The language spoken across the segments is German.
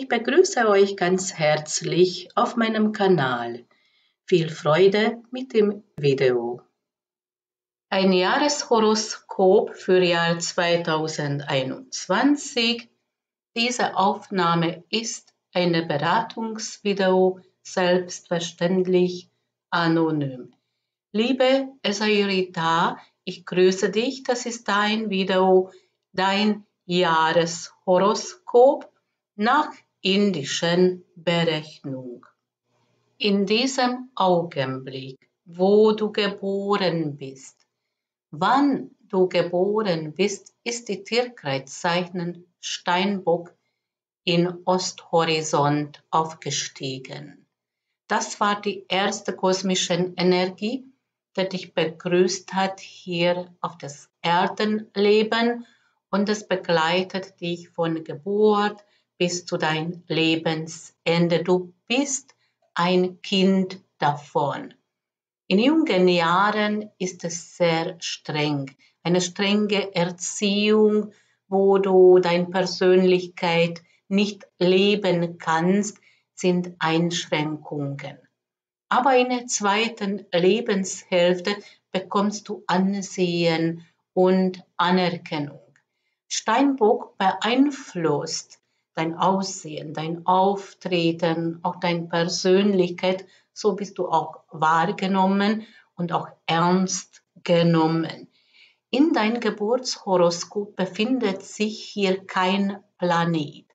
Ich begrüße euch ganz herzlich auf meinem Kanal. Viel Freude mit dem Video. Ein Jahreshoroskop für Jahr 2021. Diese Aufnahme ist eine Beratungsvideo, selbstverständlich anonym. Liebe Esairita, ich grüße dich, das ist dein Video, dein Jahreshoroskop nach indischen Berechnung. In diesem Augenblick, wo du geboren bist, wann du geboren bist, ist die Tierkreiszeichen Steinbock in Osthorizont aufgestiegen. Das war die erste kosmische Energie, die dich begrüßt hat hier auf das Erdenleben und es begleitet dich von Geburt bis zu dein Lebensende. Du bist ein Kind davon. In jungen Jahren ist es sehr streng, eine strenge Erziehung, wo du deine Persönlichkeit nicht leben kannst, sind Einschränkungen. Aber in der zweiten Lebenshälfte bekommst du Ansehen und Anerkennung. Steinbock beeinflusst dein Aussehen, dein Auftreten, auch deine Persönlichkeit, so bist du auch wahrgenommen und auch ernst genommen. In dein Geburtshoroskop befindet sich hier kein Planet.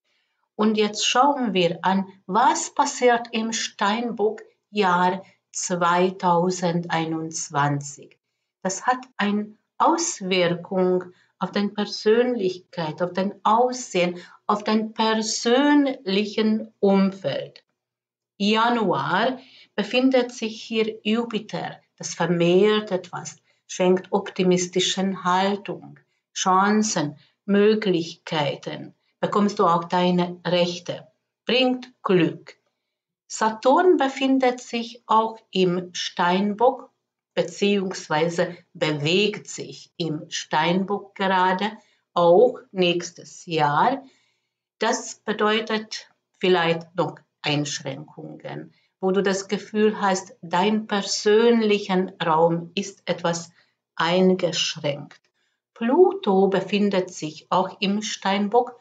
Und jetzt schauen wir an, was passiert im Steinbock Jahr 2021. Das hat eine Auswirkung auf deine Persönlichkeit, auf dein Aussehen, auf dein persönlichen Umfeld. Januar befindet sich hier Jupiter, das vermehrt etwas, schenkt optimistischen Haltung, Chancen, Möglichkeiten, bekommst du auch deine Rechte, bringt Glück. Saturn befindet sich auch im Steinbock beziehungsweise bewegt sich im Steinbock gerade, auch nächstes Jahr. Das bedeutet vielleicht noch Einschränkungen, wo du das Gefühl hast, dein persönlicher Raum ist etwas eingeschränkt. Pluto befindet sich auch im Steinbock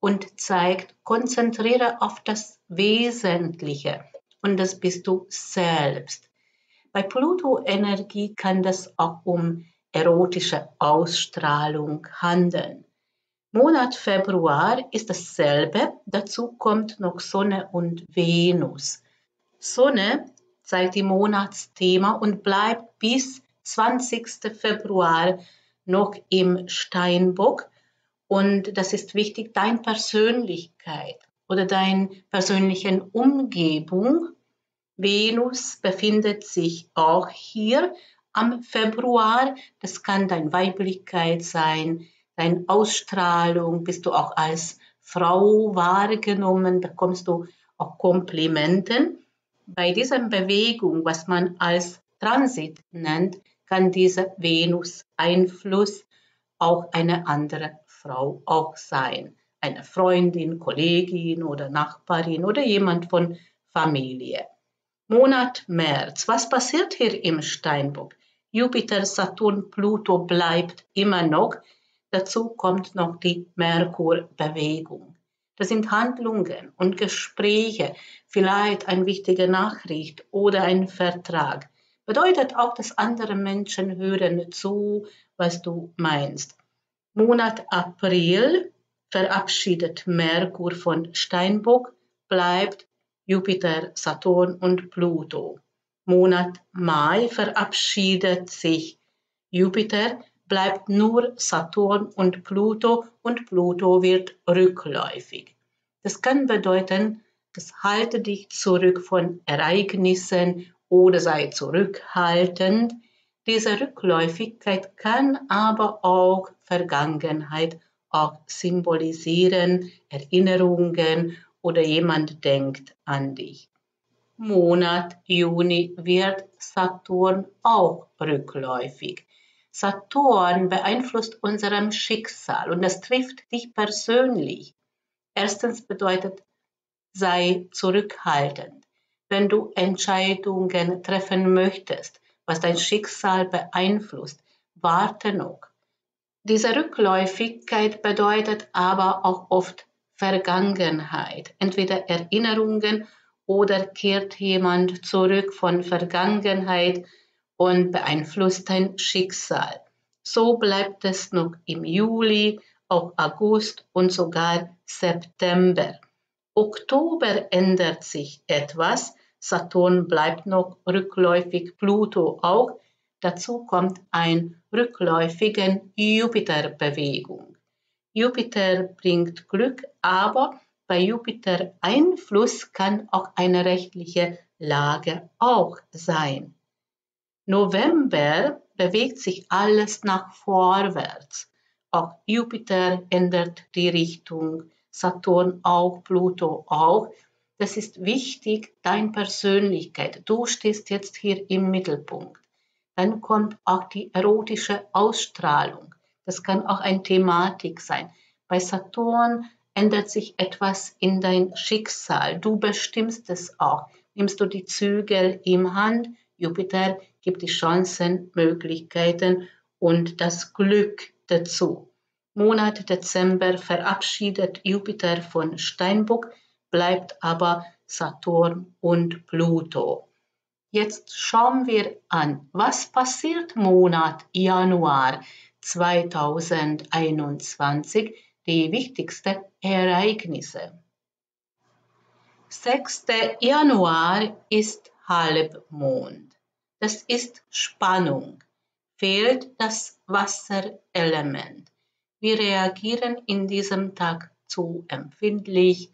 und zeigt, konzentriere auf das Wesentliche und das bist du selbst. Bei Pluto-Energie kann das auch um erotische Ausstrahlung handeln. Monat Februar ist dasselbe, dazu kommt noch Sonne und Venus. Sonne zeigt die Monatsthema und bleibt bis 20. Februar noch im Steinbock. Und das ist wichtig, deine Persönlichkeit oder deine persönliche Umgebung Venus befindet sich auch hier am Februar. Das kann deine Weiblichkeit sein, deine Ausstrahlung. Bist du auch als Frau wahrgenommen, bekommst du auch Komplimenten. Bei dieser Bewegung, was man als Transit nennt, kann dieser Venus-Einfluss auch eine andere Frau auch sein. Eine Freundin, Kollegin oder Nachbarin oder jemand von Familie. Monat März. Was passiert hier im Steinbock? Jupiter, Saturn, Pluto bleibt immer noch. Dazu kommt noch die Merkur-Bewegung. Das sind Handlungen und Gespräche, vielleicht eine wichtige Nachricht oder ein Vertrag. Bedeutet auch, dass andere Menschen hören zu, was du meinst. Monat April verabschiedet Merkur von Steinbock, bleibt Jupiter, Saturn und Pluto. Monat Mai verabschiedet sich Jupiter, bleibt nur Saturn und Pluto und Pluto wird rückläufig. Das kann bedeuten, das halte dich zurück von Ereignissen oder sei zurückhaltend. Diese Rückläufigkeit kann aber auch Vergangenheit auch symbolisieren, Erinnerungen oder jemand denkt an dich. Monat Juni wird Saturn auch rückläufig. Saturn beeinflusst unserem Schicksal und das trifft dich persönlich. Erstens bedeutet sei zurückhaltend. Wenn du Entscheidungen treffen möchtest, was dein Schicksal beeinflusst, warte noch. Diese Rückläufigkeit bedeutet aber auch oft Vergangenheit, entweder Erinnerungen oder kehrt jemand zurück von Vergangenheit und beeinflusst dein Schicksal. So bleibt es noch im Juli, auch August und sogar September. Oktober ändert sich etwas. Saturn bleibt noch rückläufig, Pluto auch. Dazu kommt ein rückläufigen Jupiterbewegung. Jupiter bringt Glück, aber bei Jupiter Einfluss kann auch eine rechtliche Lage auch sein. November bewegt sich alles nach vorwärts. Auch Jupiter ändert die Richtung, Saturn auch, Pluto auch. Das ist wichtig, deine Persönlichkeit. Du stehst jetzt hier im Mittelpunkt. Dann kommt auch die erotische Ausstrahlung. Das kann auch eine Thematik sein. Bei Saturn ändert sich etwas in dein Schicksal. Du bestimmst es auch. Nimmst du die Zügel im Hand, Jupiter gibt die Chancen, Möglichkeiten und das Glück dazu. Monat Dezember verabschiedet Jupiter von Steinbock, bleibt aber Saturn und Pluto. Jetzt schauen wir an, was passiert Monat Januar 2021, die wichtigsten Ereignisse. 6. Januar ist Halbmond. Das ist Spannung. Fehlt das Wasserelement. Wir reagieren in diesem Tag zu empfindlich,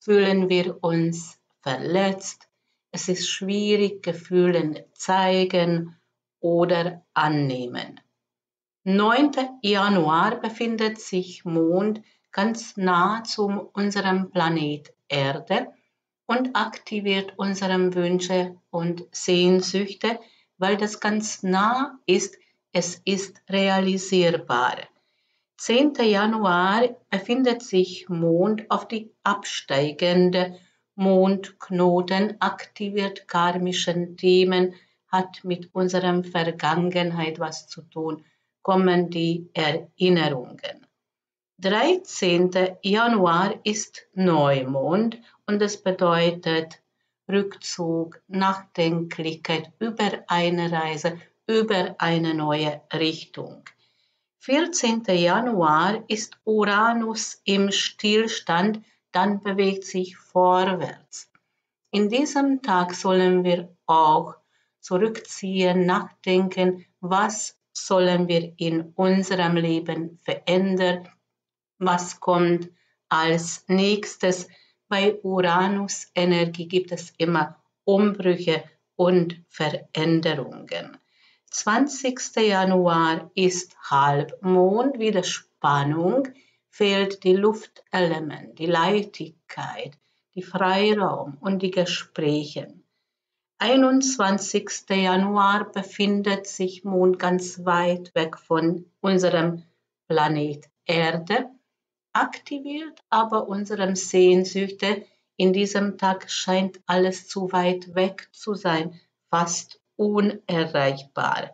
fühlen wir uns verletzt. Es ist schwierig, Gefühle zeigen oder annehmen. 9. Januar befindet sich Mond ganz nah zu unserem Planet Erde und aktiviert unsere Wünsche und Sehnsüchte, weil das ganz nah ist, es ist realisierbar. 10. Januar befindet sich Mond auf die absteigende Mondknoten, aktiviert karmischen Themen, hat mit unserer Vergangenheit was zu tun, kommen die Erinnerungen. 13. Januar ist Neumond und es bedeutet Rückzug, Nachdenklichkeit über eine Reise, über eine neue Richtung. 14. Januar ist Uranus im Stillstand, dann bewegt sich vorwärts. In diesem Tag sollen wir auch zurückziehen, nachdenken, was sollen wir in unserem Leben verändern, was kommt als nächstes, bei Uranus-Energie gibt es immer Umbrüche und Veränderungen. 20. Januar ist Halbmond, wieder Spannung, fehlt die Luftelement, die Leichtigkeit, die Freiraum und die Gespräche. 21. Januar befindet sich Mond ganz weit weg von unserem Planet Erde aktiviert, aber unsere Sehnsüchte in diesem Tag scheint alles zu weit weg zu sein, fast unerreichbar.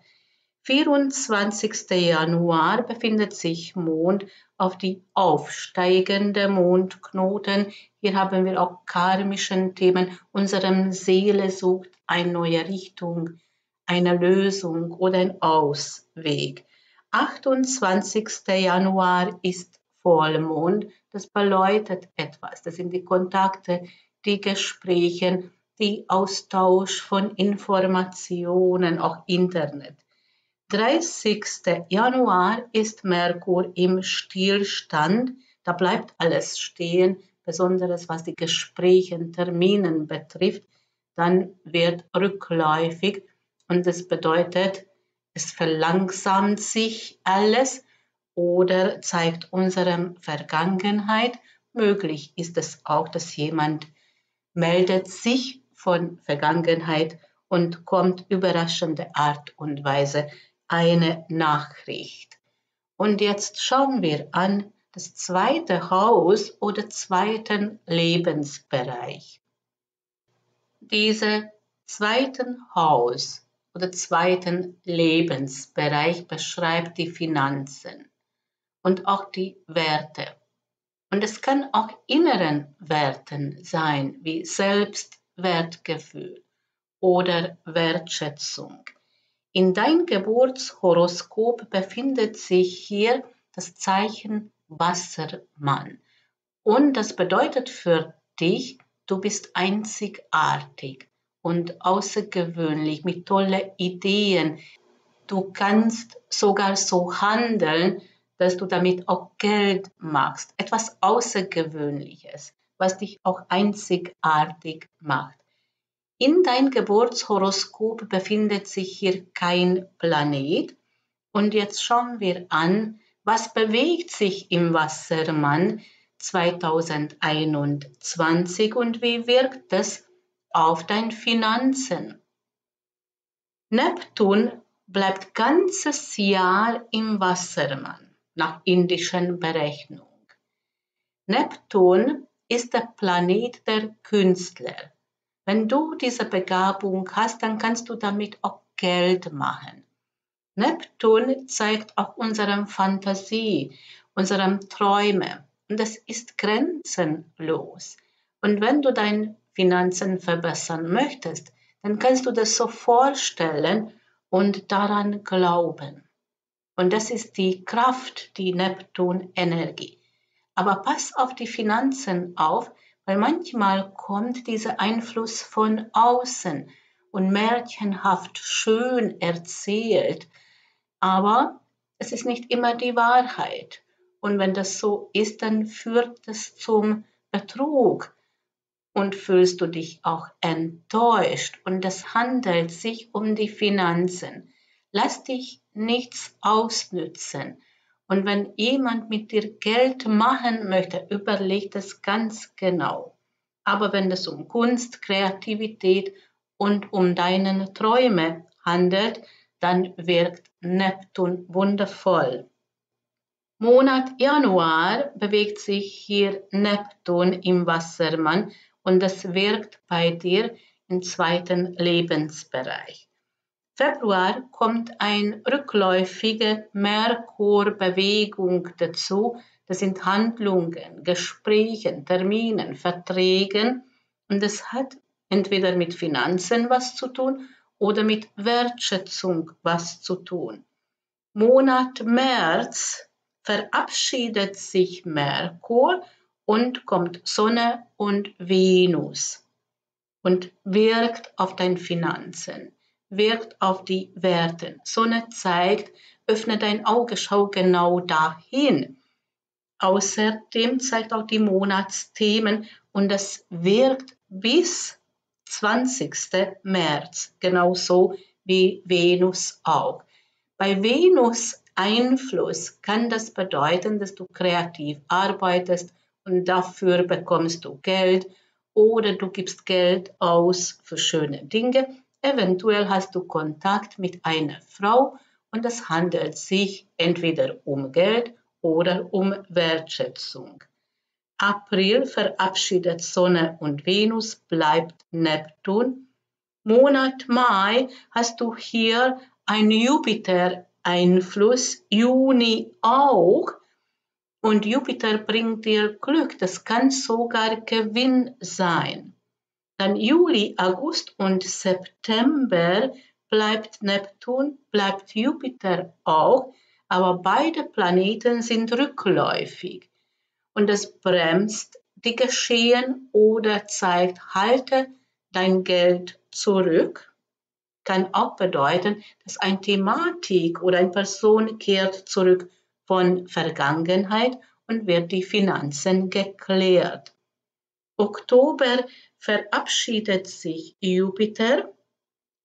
24. Januar befindet sich Mond auf die aufsteigende Mondknoten. Hier haben wir auch karmischen Themen. Unsere Seele sucht eine neue Richtung, eine Lösung oder einen Ausweg. 28. Januar ist Vollmond, das beleuchtet etwas. Das sind die Kontakte, die Gespräche, die Austausch von Informationen, auch Internet. 30. Januar ist Merkur im Stillstand. Da bleibt alles stehen, besonders was die Gespräche, Terminen betrifft. Dann wird rückläufig und das bedeutet, es verlangsamt sich alles oder zeigt unsere Vergangenheit. Möglich ist es auch, dass jemand meldet sich von Vergangenheit und kommt überraschende Art und Weise eine Nachricht. Und jetzt schauen wir an das zweite Haus oder zweiten Lebensbereich. Diese zweiten Haus oder zweiten Lebensbereich beschreibt die Finanzen und auch die Werte. Und es kann auch inneren Werten sein, wie Selbstwertgefühl oder Wertschätzung. In dein Geburtshoroskop befindet sich hier das Zeichen Wassermann. Und das bedeutet für dich, du bist einzigartig und außergewöhnlich mit tollen Ideen. Du kannst sogar so handeln, dass du damit auch Geld machst. Etwas Außergewöhnliches, was dich auch einzigartig macht. In dein Geburtshoroskop befindet sich hier kein Planet. Und jetzt schauen wir an, was bewegt sich im Wassermann 2021 und wie wirkt es auf deine Finanzen? Neptun bleibt ganzes Jahr im Wassermann nach indischen Berechnung. Neptun ist der Planet der Künstler. Wenn du diese Begabung hast, dann kannst du damit auch Geld machen. Neptun zeigt auch unsere Fantasie, unsere Träume. Und es ist grenzenlos. Und wenn du deine Finanzen verbessern möchtest, dann kannst du das so vorstellen und daran glauben. Und das ist die Kraft, die Neptun-Energie. Aber pass auf die Finanzen auf, weil manchmal kommt dieser Einfluss von außen und märchenhaft schön erzählt aber es ist nicht immer die Wahrheit. Und wenn das so ist, dann führt es zum Betrug und fühlst du dich auch enttäuscht und es handelt sich um die Finanzen. Lass dich nichts ausnützen. Und wenn jemand mit dir Geld machen möchte, überleg das ganz genau. Aber wenn es um Kunst, Kreativität und um deine Träume handelt, dann wirkt Neptun wundervoll. Monat Januar bewegt sich hier Neptun im Wassermann und das wirkt bei dir im zweiten Lebensbereich. Februar kommt eine rückläufige Merkurbewegung dazu. Das sind Handlungen, Gespräche, Terminen, Verträgen und es hat entweder mit Finanzen was zu tun oder mit Wertschätzung was zu tun. Monat März verabschiedet sich Merkur und kommt Sonne und Venus und wirkt auf deine Finanzen, wirkt auf die Werte. Sonne zeigt, öffne dein Auge, schau genau dahin. Außerdem zeigt auch die Monatsthemen und das wirkt bis 20. März, genauso wie Venus auch. Bei Venus Einfluss kann das bedeuten, dass du kreativ arbeitest und dafür bekommst du Geld oder du gibst Geld aus für schöne Dinge. Eventuell hast du Kontakt mit einer Frau und es handelt sich entweder um Geld oder um Wertschätzung. April verabschiedet Sonne und Venus, bleibt Neptun. Monat Mai hast du hier einen Jupiter-Einfluss, Juni auch. Und Jupiter bringt dir Glück, das kann sogar Gewinn sein. Dann Juli, August und September bleibt Neptun, bleibt Jupiter auch, aber beide Planeten sind rückläufig und es bremst die Geschehen oder zeigt, halte dein Geld zurück, kann auch bedeuten, dass eine Thematik oder eine Person kehrt zurück von Vergangenheit und wird die Finanzen geklärt. Oktober verabschiedet sich Jupiter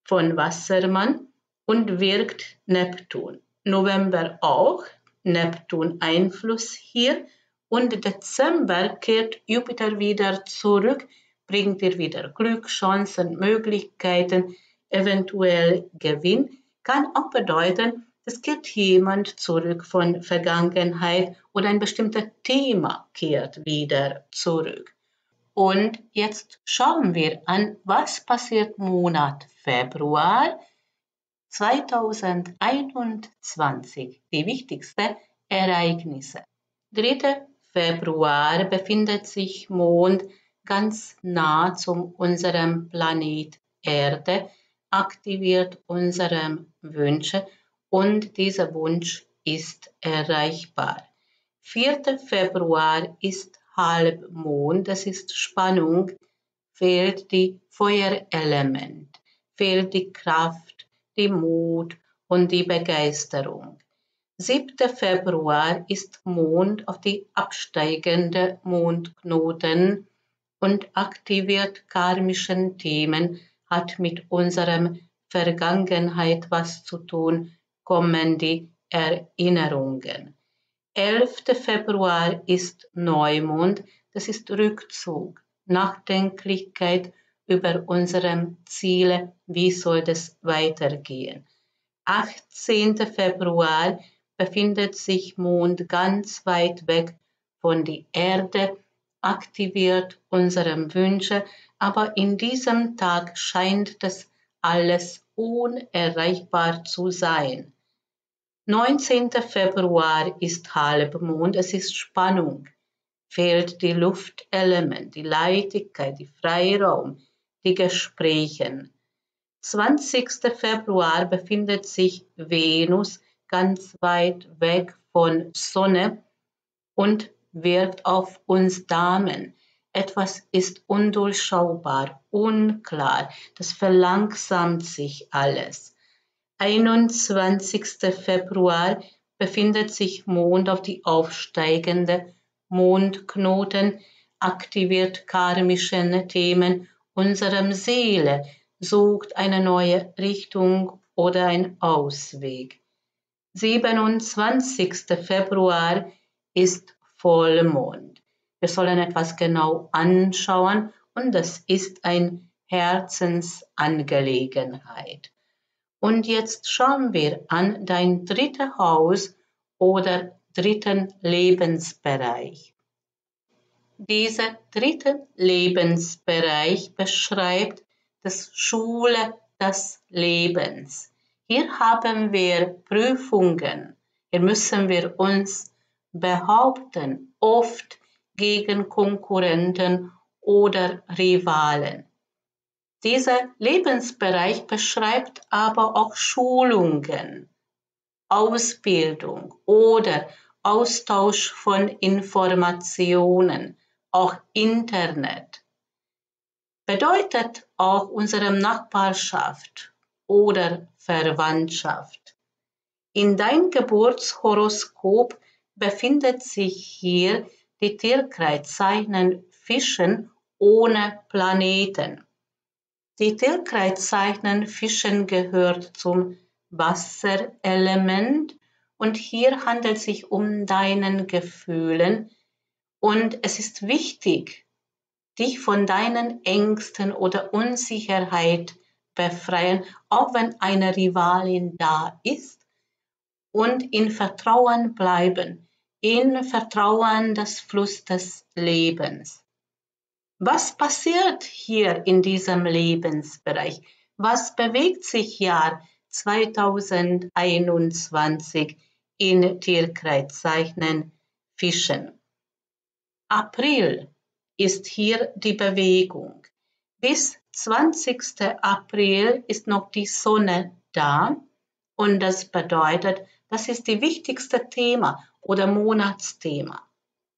von Wassermann und wirkt Neptun. November auch, Neptun Einfluss hier und Dezember kehrt Jupiter wieder zurück, bringt dir wieder Glück, Chancen, Möglichkeiten, eventuell Gewinn. Kann auch bedeuten, Es kehrt jemand zurück von Vergangenheit oder ein bestimmtes Thema kehrt wieder zurück. Und jetzt schauen wir an, was passiert Monat Februar 2021. Die wichtigsten Ereignisse. 3. Februar befindet sich Mond ganz nah zu unserem Planet Erde, aktiviert unsere Wünsche und dieser Wunsch ist erreichbar. 4. Februar ist Halbmond, das ist Spannung, fehlt die Feuerelement, fehlt die Kraft, die Mut und die Begeisterung. 7. Februar ist Mond auf die absteigende Mondknoten und aktiviert karmischen Themen, hat mit unserem Vergangenheit was zu tun, kommen die Erinnerungen. 11. Februar ist Neumond, das ist Rückzug, Nachdenklichkeit über unsere Ziele, wie soll das weitergehen. 18. Februar befindet sich Mond ganz weit weg von der Erde, aktiviert unsere Wünsche, aber in diesem Tag scheint das alles unerreichbar zu sein. 19. Februar ist Halbmond, es ist Spannung, fehlt die Luftelement, die Leichtigkeit, die Freiraum, die Gespräche. 20. Februar befindet sich Venus ganz weit weg von Sonne und wirkt auf uns Damen. Etwas ist undurchschaubar, unklar, das verlangsamt sich alles. 21. Februar befindet sich Mond auf die aufsteigende Mondknoten, aktiviert karmische Themen unserer Seele, sucht eine neue Richtung oder einen Ausweg. 27. Februar ist Vollmond. Wir sollen etwas genau anschauen und das ist eine Herzensangelegenheit. Und jetzt schauen wir an dein drittes Haus oder dritten Lebensbereich. Dieser dritte Lebensbereich beschreibt das Schule des Lebens. Hier haben wir Prüfungen. Hier müssen wir uns behaupten, oft gegen Konkurrenten oder Rivalen. Dieser Lebensbereich beschreibt aber auch Schulungen, Ausbildung oder Austausch von Informationen, auch Internet. Bedeutet auch unsere Nachbarschaft oder Verwandtschaft. In dein Geburtshoroskop befindet sich hier die Tierkreiszeichen Fischen ohne Planeten. Die Tierkreiszeichen Fischen gehört zum Wasserelement und hier handelt es sich um deinen Gefühlen und es ist wichtig, dich von deinen Ängsten oder Unsicherheit befreien, auch wenn eine Rivalin da ist und in Vertrauen bleiben, in Vertrauen das Fluss des Lebens. Was passiert hier in diesem Lebensbereich? Was bewegt sich Jahr 2021 in Tierkreiszeichen Fischen? April ist hier die Bewegung. Bis 20. April ist noch die Sonne da und das bedeutet, das ist das wichtigste Thema oder Monatsthema.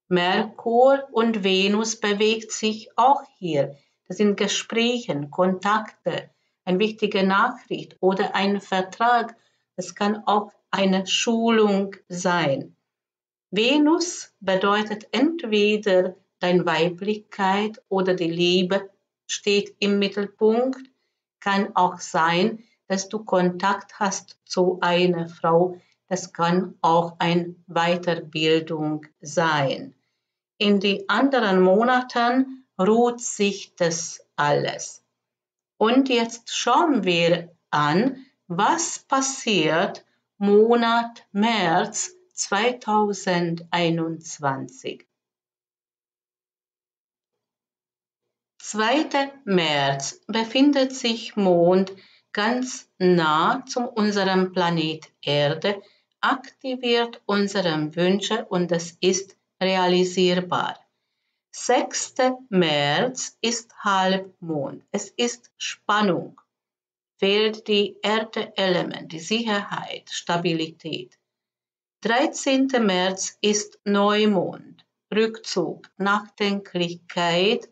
Merkur und Venus bewegt sich auch hier. Das sind Gespräche, Kontakte, eine wichtige Nachricht oder ein Vertrag. Das kann auch eine Schulung sein. Venus bedeutet entweder deine Weiblichkeit oder die Liebe steht im Mittelpunkt. Kann auch sein, dass du Kontakt hast zu einer Frau. Das kann auch eine Weiterbildung sein in die anderen Monaten ruht sich das alles. Und jetzt schauen wir an, was passiert Monat März 2021. 2. März befindet sich Mond ganz nah zu unserem Planet Erde, aktiviert unsere Wünsche und es ist realisierbar. 6. März ist Halbmond. Es ist Spannung. Fehlt die Erde-Element, die Sicherheit, Stabilität. 13. März ist Neumond, Rückzug, Nachdenklichkeit.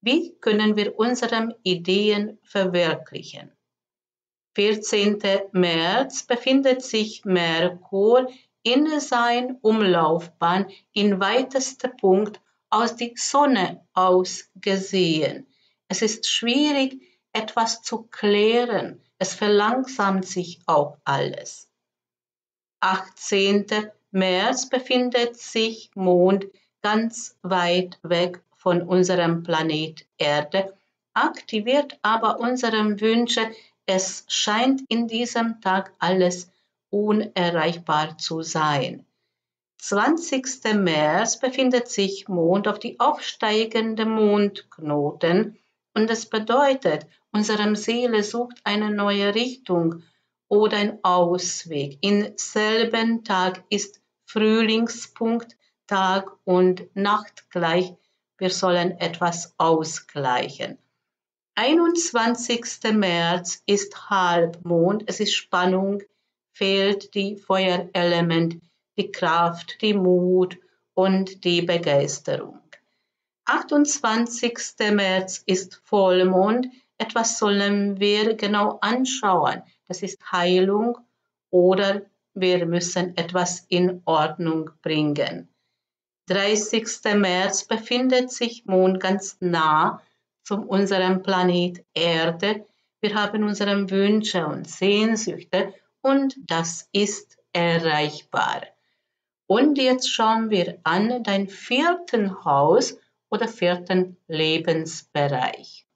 Wie können wir unsere Ideen verwirklichen? 14. März befindet sich Merkur in sein Umlaufbahn in weitester Punkt aus die Sonne aus gesehen. Es ist schwierig, etwas zu klären. Es verlangsamt sich auch alles. 18. März befindet sich Mond ganz weit weg von unserem Planet Erde, aktiviert aber unsere Wünsche. Es scheint in diesem Tag alles unerreichbar zu sein. 20. März befindet sich Mond auf die aufsteigende Mondknoten und es bedeutet, unsere Seele sucht eine neue Richtung oder ein Ausweg. Im selben Tag ist Frühlingspunkt, Tag und Nacht gleich. Wir sollen etwas ausgleichen. 21. März ist Halbmond, es ist Spannung, fehlt die Feuerelement die Kraft, die Mut und die Begeisterung. 28. März ist Vollmond. Etwas sollen wir genau anschauen. Das ist Heilung oder wir müssen etwas in Ordnung bringen. 30. März befindet sich Mond ganz nah zu unserem Planet Erde. Wir haben unsere Wünsche und Sehnsüchte und das ist erreichbar. Und jetzt schauen wir an dein vierten Haus oder vierten Lebensbereich.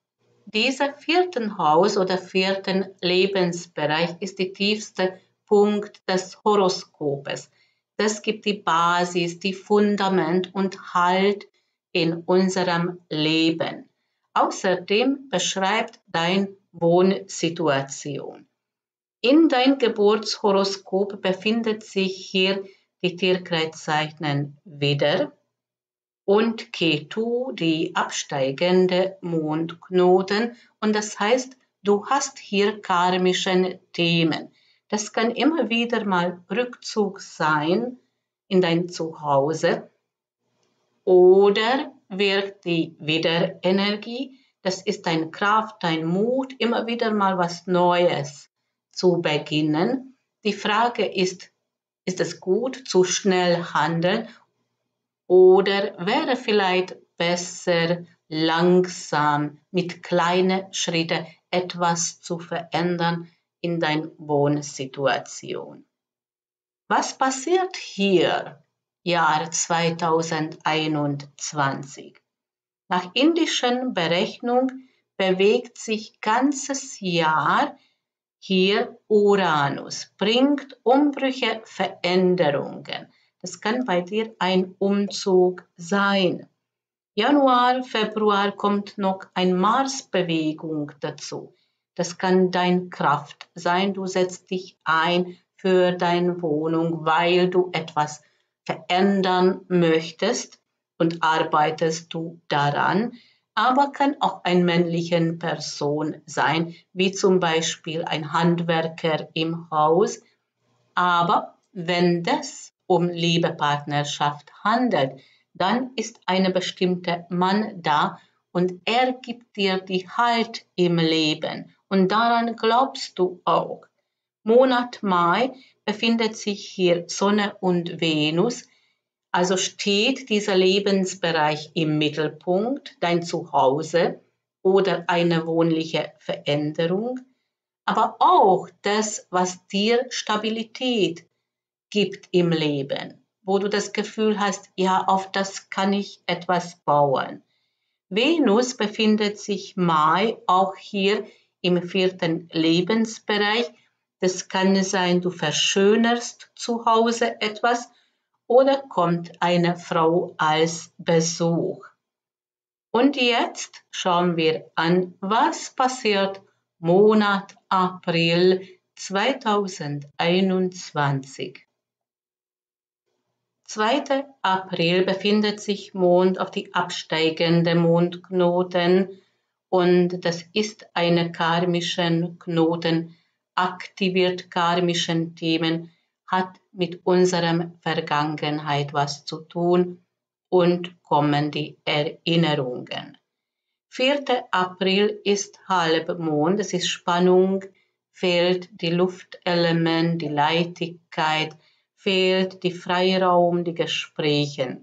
Dieser vierten Haus oder vierten Lebensbereich ist der tiefste Punkt des Horoskopes. Das gibt die Basis, die Fundament und Halt in unserem Leben. Außerdem beschreibt dein Wohnsituation. In dein Geburtshoroskop befindet sich hier die Tierkreiszeichen Widder und Ketu, die absteigende Mondknoten. Und das heißt, du hast hier karmische Themen. Das kann immer wieder mal Rückzug sein in dein Zuhause oder wirkt die Wiederenergie. Das ist deine Kraft, dein Mut, immer wieder mal was Neues zu beginnen. Die Frage ist, ist es gut, zu schnell handeln oder wäre vielleicht besser, langsam mit kleinen Schritten etwas zu verändern in deiner Wohnsituation? Was passiert hier, Jahr 2021? Nach indischen Berechnung bewegt sich ganzes Jahr hier Uranus bringt Umbrüche, Veränderungen. Das kann bei dir ein Umzug sein. Januar, Februar kommt noch eine Marsbewegung dazu. Das kann dein Kraft sein. Du setzt dich ein für deine Wohnung, weil du etwas verändern möchtest und arbeitest du daran aber kann auch eine männliche Person sein, wie zum Beispiel ein Handwerker im Haus. Aber wenn das um Liebepartnerschaft handelt, dann ist ein bestimmter Mann da und er gibt dir die Halt im Leben und daran glaubst du auch. Monat Mai befindet sich hier Sonne und Venus also steht dieser Lebensbereich im Mittelpunkt, dein Zuhause oder eine wohnliche Veränderung, aber auch das, was dir Stabilität gibt im Leben, wo du das Gefühl hast, ja, auf das kann ich etwas bauen. Venus befindet sich Mai auch hier im vierten Lebensbereich. Das kann sein, du verschönerst zu Hause etwas oder kommt eine Frau als Besuch. Und jetzt schauen wir an, was passiert Monat April 2021. 2. April befindet sich Mond auf die absteigende Mondknoten und das ist eine karmischen Knoten, aktiviert karmischen Themen, hat mit unserem Vergangenheit was zu tun und kommen die Erinnerungen. 4. April ist Halbmond, es ist Spannung, fehlt die Luftelement, die Leichtigkeit, fehlt die Freiraum, die Gespräche.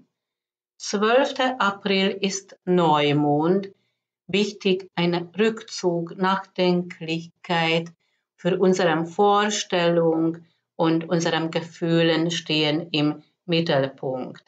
12. April ist Neumond, wichtig ein Rückzug, Nachdenklichkeit für unsere Vorstellung und unseren Gefühlen stehen im Mittelpunkt.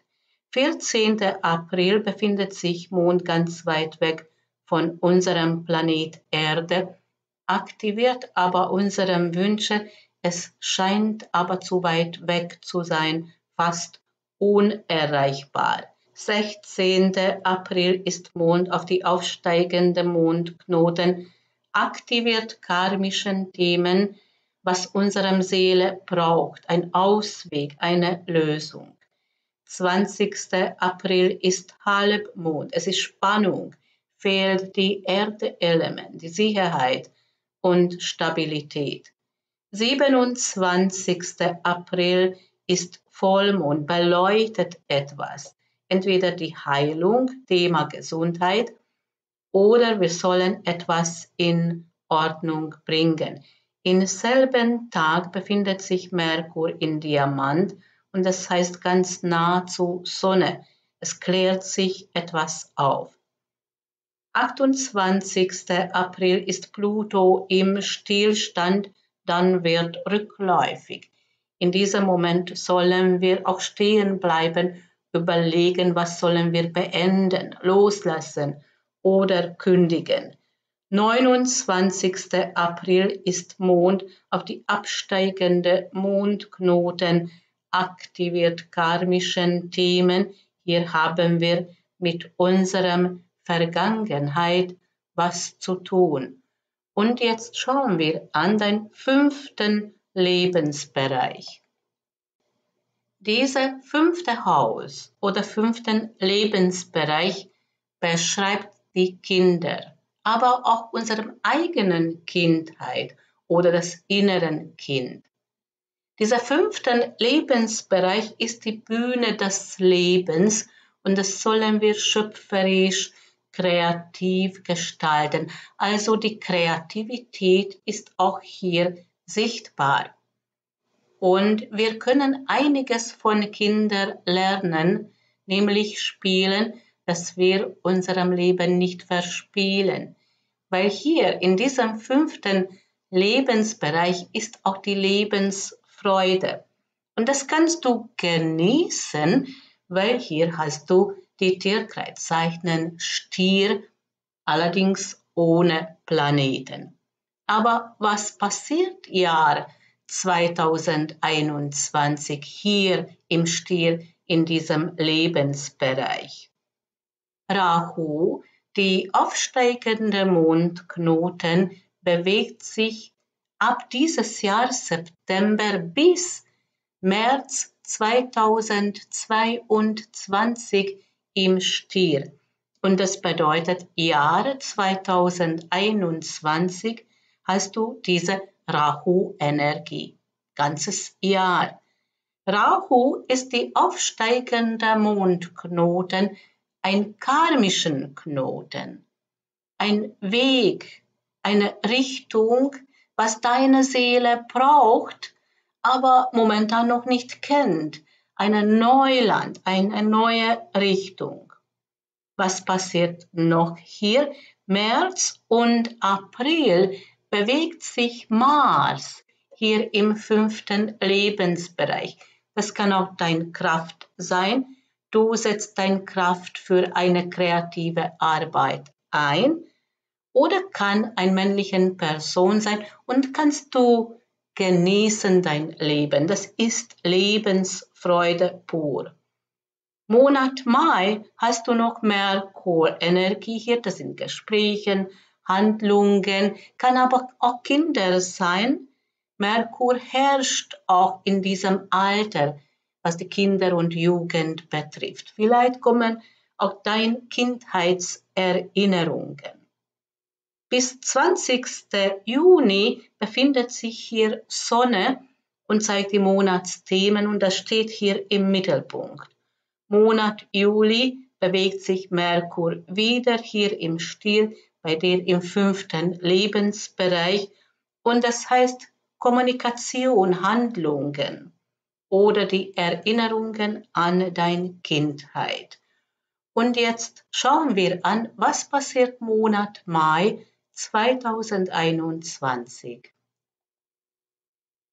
14. April befindet sich Mond ganz weit weg von unserem Planet Erde aktiviert aber unsere Wünsche, es scheint aber zu weit weg zu sein, fast unerreichbar. 16. April ist Mond auf die aufsteigende Mondknoten, aktiviert karmischen Themen, was unserem Seele braucht, ein Ausweg, eine Lösung. 20. April ist Halbmond, es ist Spannung, fehlt die Erde-Element, die Sicherheit, und Stabilität. 27. April ist Vollmond, beleuchtet etwas. Entweder die Heilung, Thema Gesundheit, oder wir sollen etwas in Ordnung bringen. Im selben Tag befindet sich Merkur in Diamant und das heißt ganz nah zu Sonne. Es klärt sich etwas auf. 28. April ist Pluto im Stillstand, dann wird rückläufig. In diesem Moment sollen wir auch stehen bleiben, überlegen, was sollen wir beenden, loslassen oder kündigen. 29. April ist Mond auf die absteigende Mondknoten, aktiviert karmischen Themen. Hier haben wir mit unserem Vergangenheit was zu tun. Und jetzt schauen wir an den fünften Lebensbereich. Dieser fünfte Haus oder fünften Lebensbereich beschreibt die Kinder, aber auch unsere eigenen Kindheit oder das inneren Kind. Dieser fünfte Lebensbereich ist die Bühne des Lebens und das sollen wir schöpferisch kreativ gestalten. Also die Kreativität ist auch hier sichtbar. Und wir können einiges von Kindern lernen, nämlich spielen, dass wir unserem Leben nicht verspielen. Weil hier in diesem fünften Lebensbereich ist auch die Lebensfreude. Und das kannst du genießen, weil hier hast du die Tierkreis zeichnen Stier, allerdings ohne Planeten. Aber was passiert Jahr 2021 hier im Stier in diesem Lebensbereich? Rahu, die aufsteigende Mondknoten, bewegt sich ab dieses Jahr September bis März 2022 im Stier. Und das bedeutet, Jahre 2021 hast du diese Rahu-Energie. Ganzes Jahr. Rahu ist die aufsteigende Mondknoten, ein karmischen Knoten, ein Weg, eine Richtung, was deine Seele braucht, aber momentan noch nicht kennt ein Neuland, eine neue Richtung. Was passiert noch hier? März und April bewegt sich Mars hier im fünften Lebensbereich. Das kann auch deine Kraft sein. Du setzt deine Kraft für eine kreative Arbeit ein oder kann eine männliche Person sein und kannst du genießen dein Leben. Das ist Lebensfreude pur. Monat Mai hast du noch Merkur-Energie hier, das sind Gespräche, Handlungen, kann aber auch Kinder sein. Merkur herrscht auch in diesem Alter, was die Kinder und Jugend betrifft. Vielleicht kommen auch deine Kindheitserinnerungen. Bis 20. Juni befindet sich hier Sonne und zeigt die Monatsthemen und das steht hier im Mittelpunkt. Monat Juli bewegt sich Merkur wieder hier im Stier bei dir im fünften Lebensbereich und das heißt Kommunikation, Handlungen oder die Erinnerungen an deine Kindheit. Und jetzt schauen wir an, was passiert Monat Mai 2021.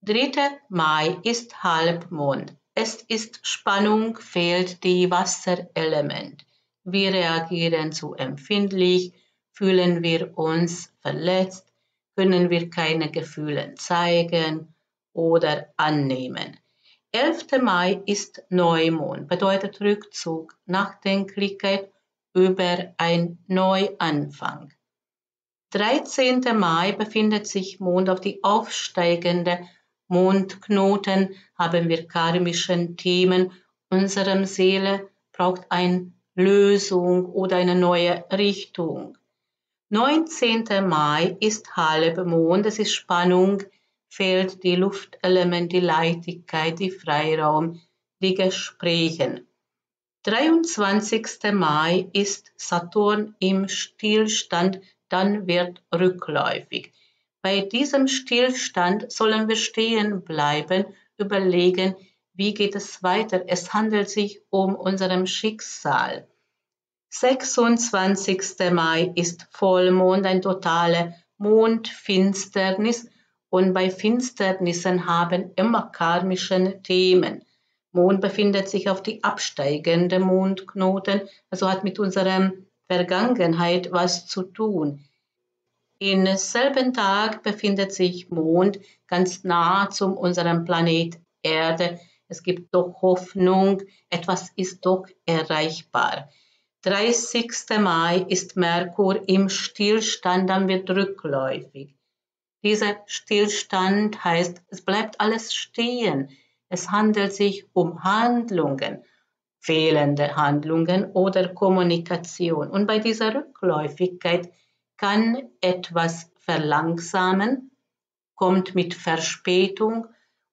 3. Mai ist Halbmond. Es ist Spannung, fehlt die Wasserelement. Wir reagieren zu empfindlich, fühlen wir uns verletzt, können wir keine Gefühle zeigen oder annehmen. 11. Mai ist Neumond, bedeutet Rückzug, Nachdenklichkeit über ein Neuanfang. 13. Mai befindet sich Mond auf die aufsteigende Mondknoten, haben wir karmischen Themen. Unsere Seele braucht eine Lösung oder eine neue Richtung. 19. Mai ist Halbmond, es ist Spannung, fehlt die Luftelement, die Leichtigkeit, die Freiraum, die Gespräche. 23. Mai ist Saturn im Stillstand, dann wird rückläufig. Bei diesem Stillstand sollen wir stehen bleiben, überlegen, wie geht es weiter. Es handelt sich um unserem Schicksal. 26. Mai ist Vollmond, ein totale Mondfinsternis und bei Finsternissen haben immer karmische Themen. Mond befindet sich auf die absteigende Mondknoten, also hat mit unserer Vergangenheit was zu tun. Im selben Tag befindet sich Mond ganz nah zu unserem Planet Erde. Es gibt doch Hoffnung, etwas ist doch erreichbar. 30. Mai ist Merkur im Stillstand, dann wird rückläufig. Dieser Stillstand heißt, es bleibt alles stehen. Es handelt sich um Handlungen, fehlende Handlungen oder Kommunikation. Und bei dieser Rückläufigkeit kann etwas verlangsamen, kommt mit Verspätung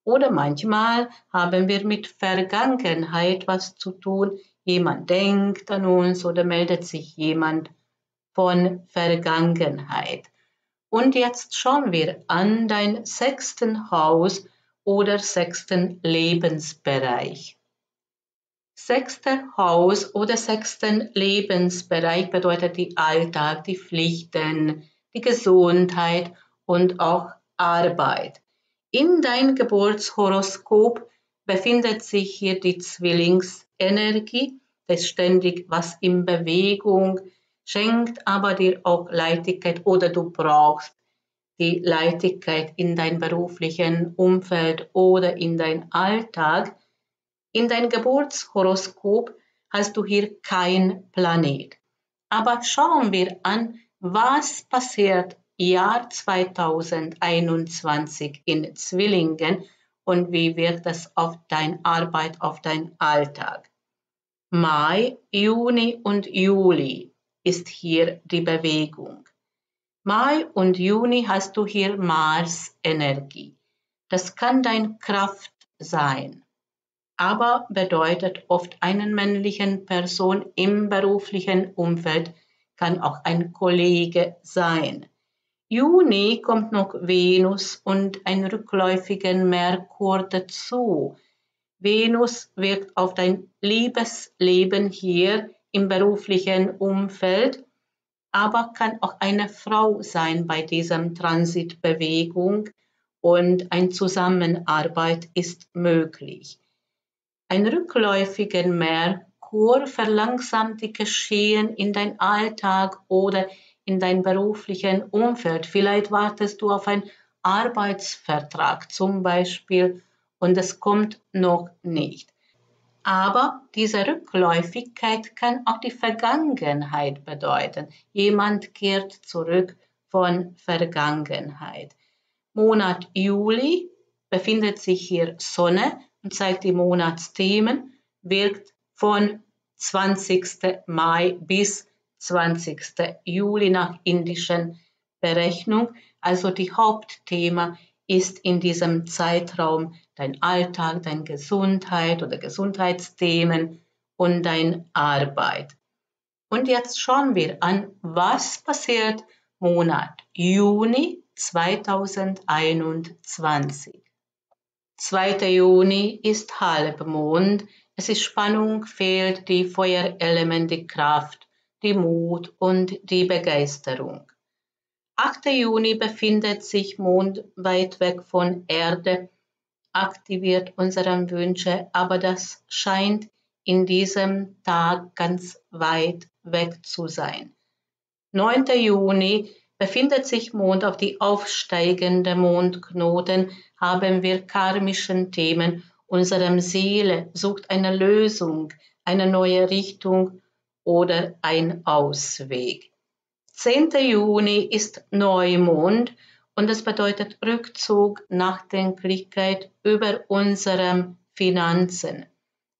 oder manchmal haben wir mit Vergangenheit was zu tun. Jemand denkt an uns oder meldet sich jemand von Vergangenheit. Und jetzt schauen wir an dein sechsten Haus oder sechsten Lebensbereich. Sechster Haus oder sechsten Lebensbereich bedeutet die Alltag, die Pflichten, die Gesundheit und auch Arbeit. In dein Geburtshoroskop befindet sich hier die Zwillingsenergie, das ständig was in Bewegung, schenkt aber dir auch Leichtigkeit oder du brauchst die Leichtigkeit in dein beruflichen Umfeld oder in dein Alltag. In dein Geburtshoroskop hast du hier kein Planet. Aber schauen wir an, was passiert Jahr 2021 in Zwillingen und wie wirkt das auf deine Arbeit, auf deinen Alltag. Mai, Juni und Juli ist hier die Bewegung. Mai und Juni hast du hier Mars-Energie. Das kann dein Kraft sein, aber bedeutet oft einen männlichen Person im beruflichen Umfeld, kann auch ein Kollege sein. Juni kommt noch Venus und ein rückläufigen Merkur dazu. Venus wirkt auf dein Liebesleben hier im beruflichen Umfeld, aber kann auch eine Frau sein bei diesem Transitbewegung und eine Zusammenarbeit ist möglich. Ein rückläufiger Merkur verlangsamt die Geschehen in dein Alltag oder in dein beruflichen Umfeld. Vielleicht wartest du auf eine Arbeitsvertrag zum Beispiel und es kommt noch nicht. Aber diese Rückläufigkeit kann auch die Vergangenheit bedeuten. Jemand kehrt zurück von Vergangenheit. Monat Juli befindet sich hier Sonne und zeigt die Monatsthemen, wirkt von 20. Mai bis 20. Juli nach indischen Berechnung. Also die Hauptthema ist in diesem Zeitraum dein Alltag, deine Gesundheit oder Gesundheitsthemen und deine Arbeit. Und jetzt schauen wir an, was passiert Monat Juni 2021. 2. Juni ist Halbmond. Es ist Spannung, fehlt die Feuerelement, die Kraft, die Mut und die Begeisterung. 8. Juni befindet sich Mond weit weg von Erde, aktiviert unsere Wünsche, aber das scheint in diesem Tag ganz weit weg zu sein. 9. Juni Befindet sich Mond auf die aufsteigende Mondknoten, haben wir karmischen Themen. Unsere Seele sucht eine Lösung, eine neue Richtung oder ein Ausweg. 10. Juni ist Neumond und das bedeutet Rückzug, Nachdenklichkeit über unsere Finanzen.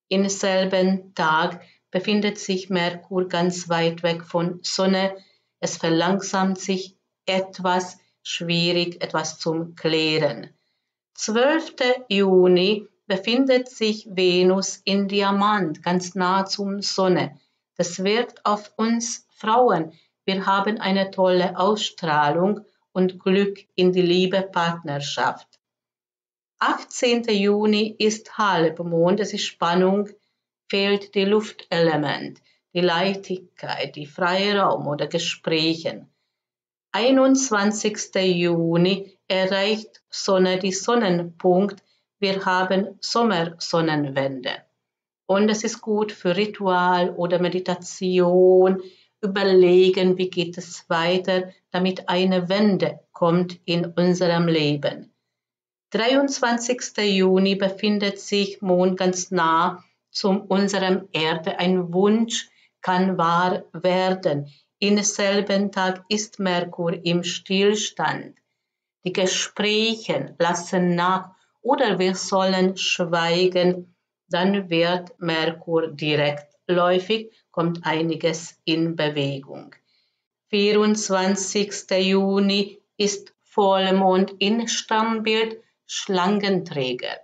Im selben Tag befindet sich Merkur ganz weit weg von Sonne, es verlangsamt sich etwas schwierig, etwas zum Klären. 12. Juni befindet sich Venus in Diamant, ganz nah zum Sonne. Das wirkt auf uns Frauen. Wir haben eine tolle Ausstrahlung und Glück in die Liebe Partnerschaft. 18. Juni ist Halbmond, es ist Spannung, fehlt die Luftelement die Leichtigkeit, die Freiraum oder Gesprächen. 21. Juni erreicht Sonne die Sonnenpunkt. Wir haben Sommersonnenwende. Und es ist gut für Ritual oder Meditation, überlegen, wie geht es weiter, damit eine Wende kommt in unserem Leben. 23. Juni befindet sich Mond ganz nah zu unserem Erde, ein Wunsch, kann wahr werden. Im selben Tag ist Merkur im Stillstand. Die Gespräche lassen nach oder wir sollen schweigen, dann wird Merkur direktläufig, kommt einiges in Bewegung. 24. Juni ist Vollmond in Stammbild Schlangenträger.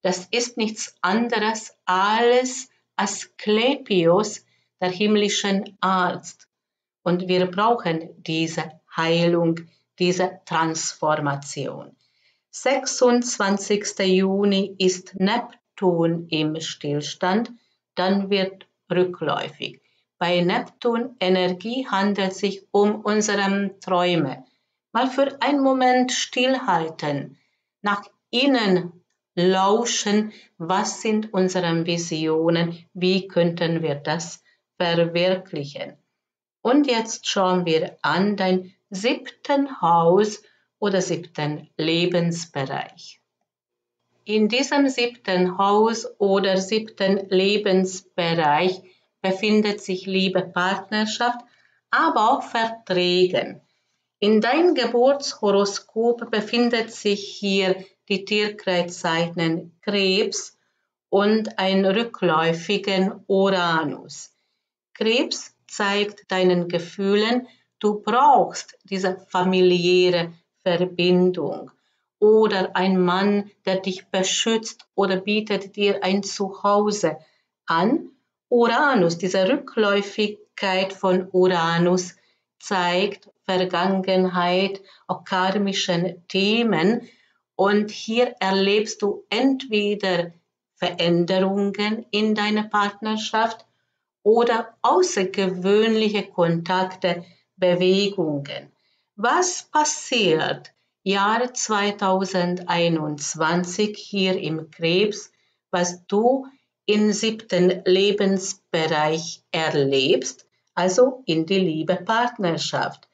Das ist nichts anderes als Asklepios, der himmlischen Arzt. Und wir brauchen diese Heilung, diese Transformation. 26. Juni ist Neptun im Stillstand, dann wird rückläufig. Bei Neptun Energie handelt sich um unsere Träume. Mal für einen Moment stillhalten, nach innen lauschen, was sind unsere Visionen, wie könnten wir das verwirklichen. Und jetzt schauen wir an dein siebten Haus oder siebten Lebensbereich. In diesem siebten Haus oder siebten Lebensbereich befindet sich Liebe, Partnerschaft, aber auch Verträgen. In deinem Geburtshoroskop befindet sich hier die Tierkreiszeichen Krebs und ein rückläufigen Uranus. Krebs zeigt deinen Gefühlen, du brauchst diese familiäre Verbindung oder ein Mann, der dich beschützt oder bietet dir ein Zuhause an. Uranus, diese Rückläufigkeit von Uranus zeigt Vergangenheit, auch karmischen Themen. Und hier erlebst du entweder Veränderungen in deiner Partnerschaft oder außergewöhnliche Kontakte, Bewegungen. Was passiert Jahr 2021 hier im Krebs, was du im siebten Lebensbereich erlebst, also in die Liebe Partnerschaft.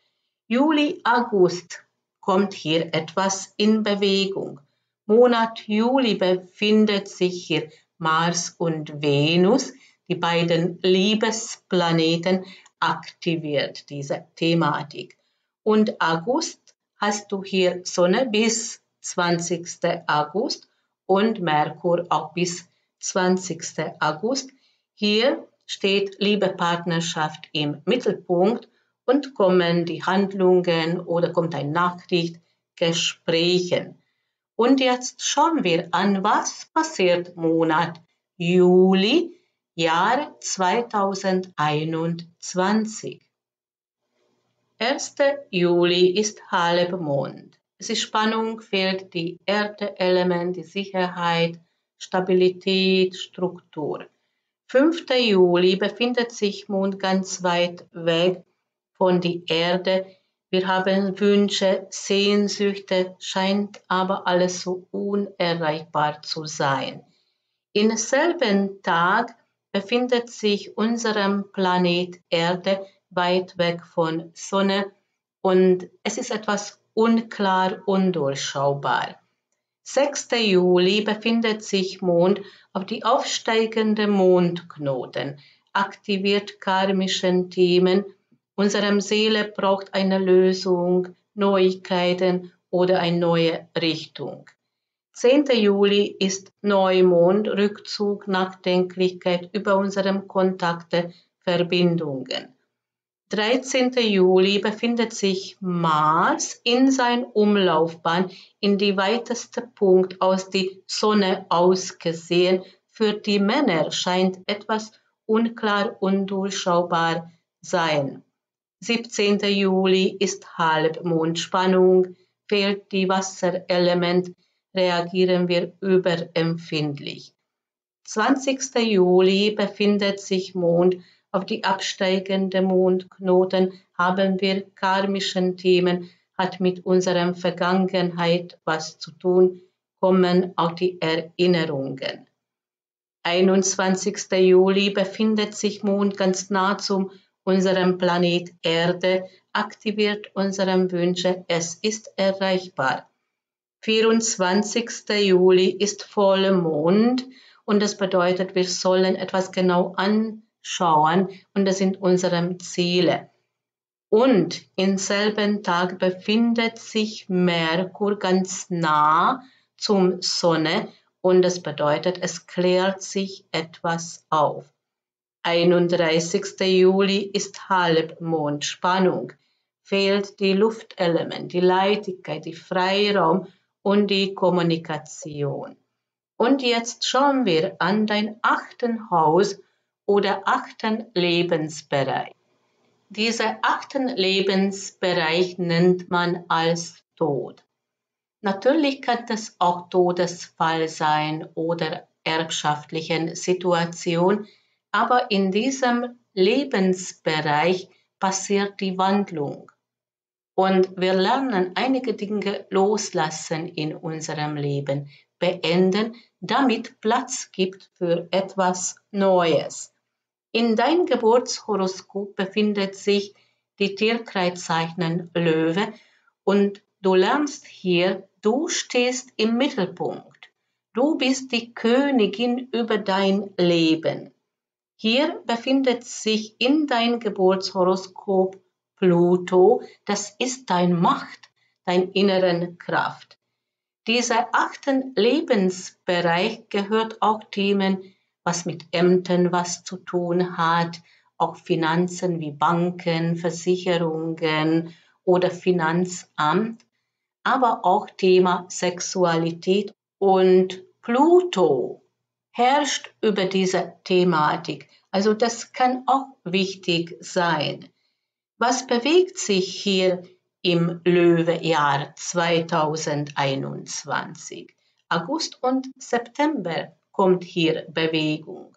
Juli, August kommt hier etwas in Bewegung. Monat Juli befindet sich hier Mars und Venus, die beiden Liebesplaneten, aktiviert diese Thematik. Und August hast du hier Sonne bis 20. August und Merkur auch bis 20. August. Hier steht Liebe Partnerschaft im Mittelpunkt und kommen die Handlungen oder kommt eine Nachricht, Gesprächen. Und jetzt schauen wir an, was passiert Monat Juli, Jahr 2021. 1. Juli ist Halbmond. Es ist Spannung, fehlt die Erde-Element, die Sicherheit, Stabilität, Struktur. 5. Juli befindet sich Mond ganz weit weg von der Erde. Wir haben Wünsche, Sehnsüchte, scheint aber alles so unerreichbar zu sein. Im selben Tag befindet sich unserem Planet Erde weit weg von Sonne und es ist etwas unklar, undurchschaubar. 6. Juli befindet sich Mond auf die aufsteigende Mondknoten, aktiviert karmischen Themen. Unsere Seele braucht eine Lösung, Neuigkeiten oder eine neue Richtung. 10. Juli ist Neumond, Rückzug, Nachdenklichkeit über unsere Kontakte, Verbindungen. 13. Juli befindet sich Mars in sein Umlaufbahn in die weiteste Punkt aus der Sonne ausgesehen. Für die Männer scheint etwas unklar und durchschaubar sein. 17. Juli ist Halbmondspannung, fehlt die Wasserelement, reagieren wir überempfindlich. 20. Juli befindet sich Mond auf die absteigende Mondknoten haben wir karmischen Themen, hat mit unserer Vergangenheit was zu tun, kommen auch die Erinnerungen. 21. Juli befindet sich Mond ganz nah zu unserem Planet Erde, aktiviert unsere Wünsche, es ist erreichbar. 24. Juli ist Vollmond und das bedeutet, wir sollen etwas genau anschauen schauen und das sind unsere Ziele. Und im selben Tag befindet sich Merkur ganz nah zum Sonne und das bedeutet, es klärt sich etwas auf. 31. Juli ist Halbmondspannung, fehlt die Luftelement, die Leichtigkeit, die Freiraum und die Kommunikation. Und jetzt schauen wir an dein achten Haus oder achten Lebensbereich. Dieser achten Lebensbereich nennt man als Tod. Natürlich kann das auch Todesfall sein oder erbschaftlichen Situation, aber in diesem Lebensbereich passiert die Wandlung. Und wir lernen einige Dinge loslassen in unserem Leben, beenden, damit Platz gibt für etwas Neues. In dein Geburtshoroskop befindet sich die Tierkreiszeichen Löwe und du lernst hier, du stehst im Mittelpunkt. Du bist die Königin über dein Leben. Hier befindet sich in dein Geburtshoroskop Pluto, das ist dein Macht, dein inneren Kraft. Dieser achten Lebensbereich gehört auch Themen was mit Ämtern was zu tun hat, auch Finanzen wie Banken, Versicherungen oder Finanzamt, aber auch Thema Sexualität und Pluto herrscht über diese Thematik. Also das kann auch wichtig sein. Was bewegt sich hier im Löwejahr 2021? August und September kommt hier Bewegung.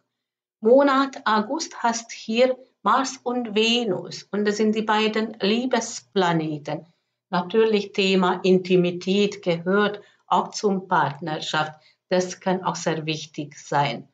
Monat August hast hier Mars und Venus und das sind die beiden Liebesplaneten. Natürlich Thema Intimität gehört auch zum Partnerschaft. Das kann auch sehr wichtig sein.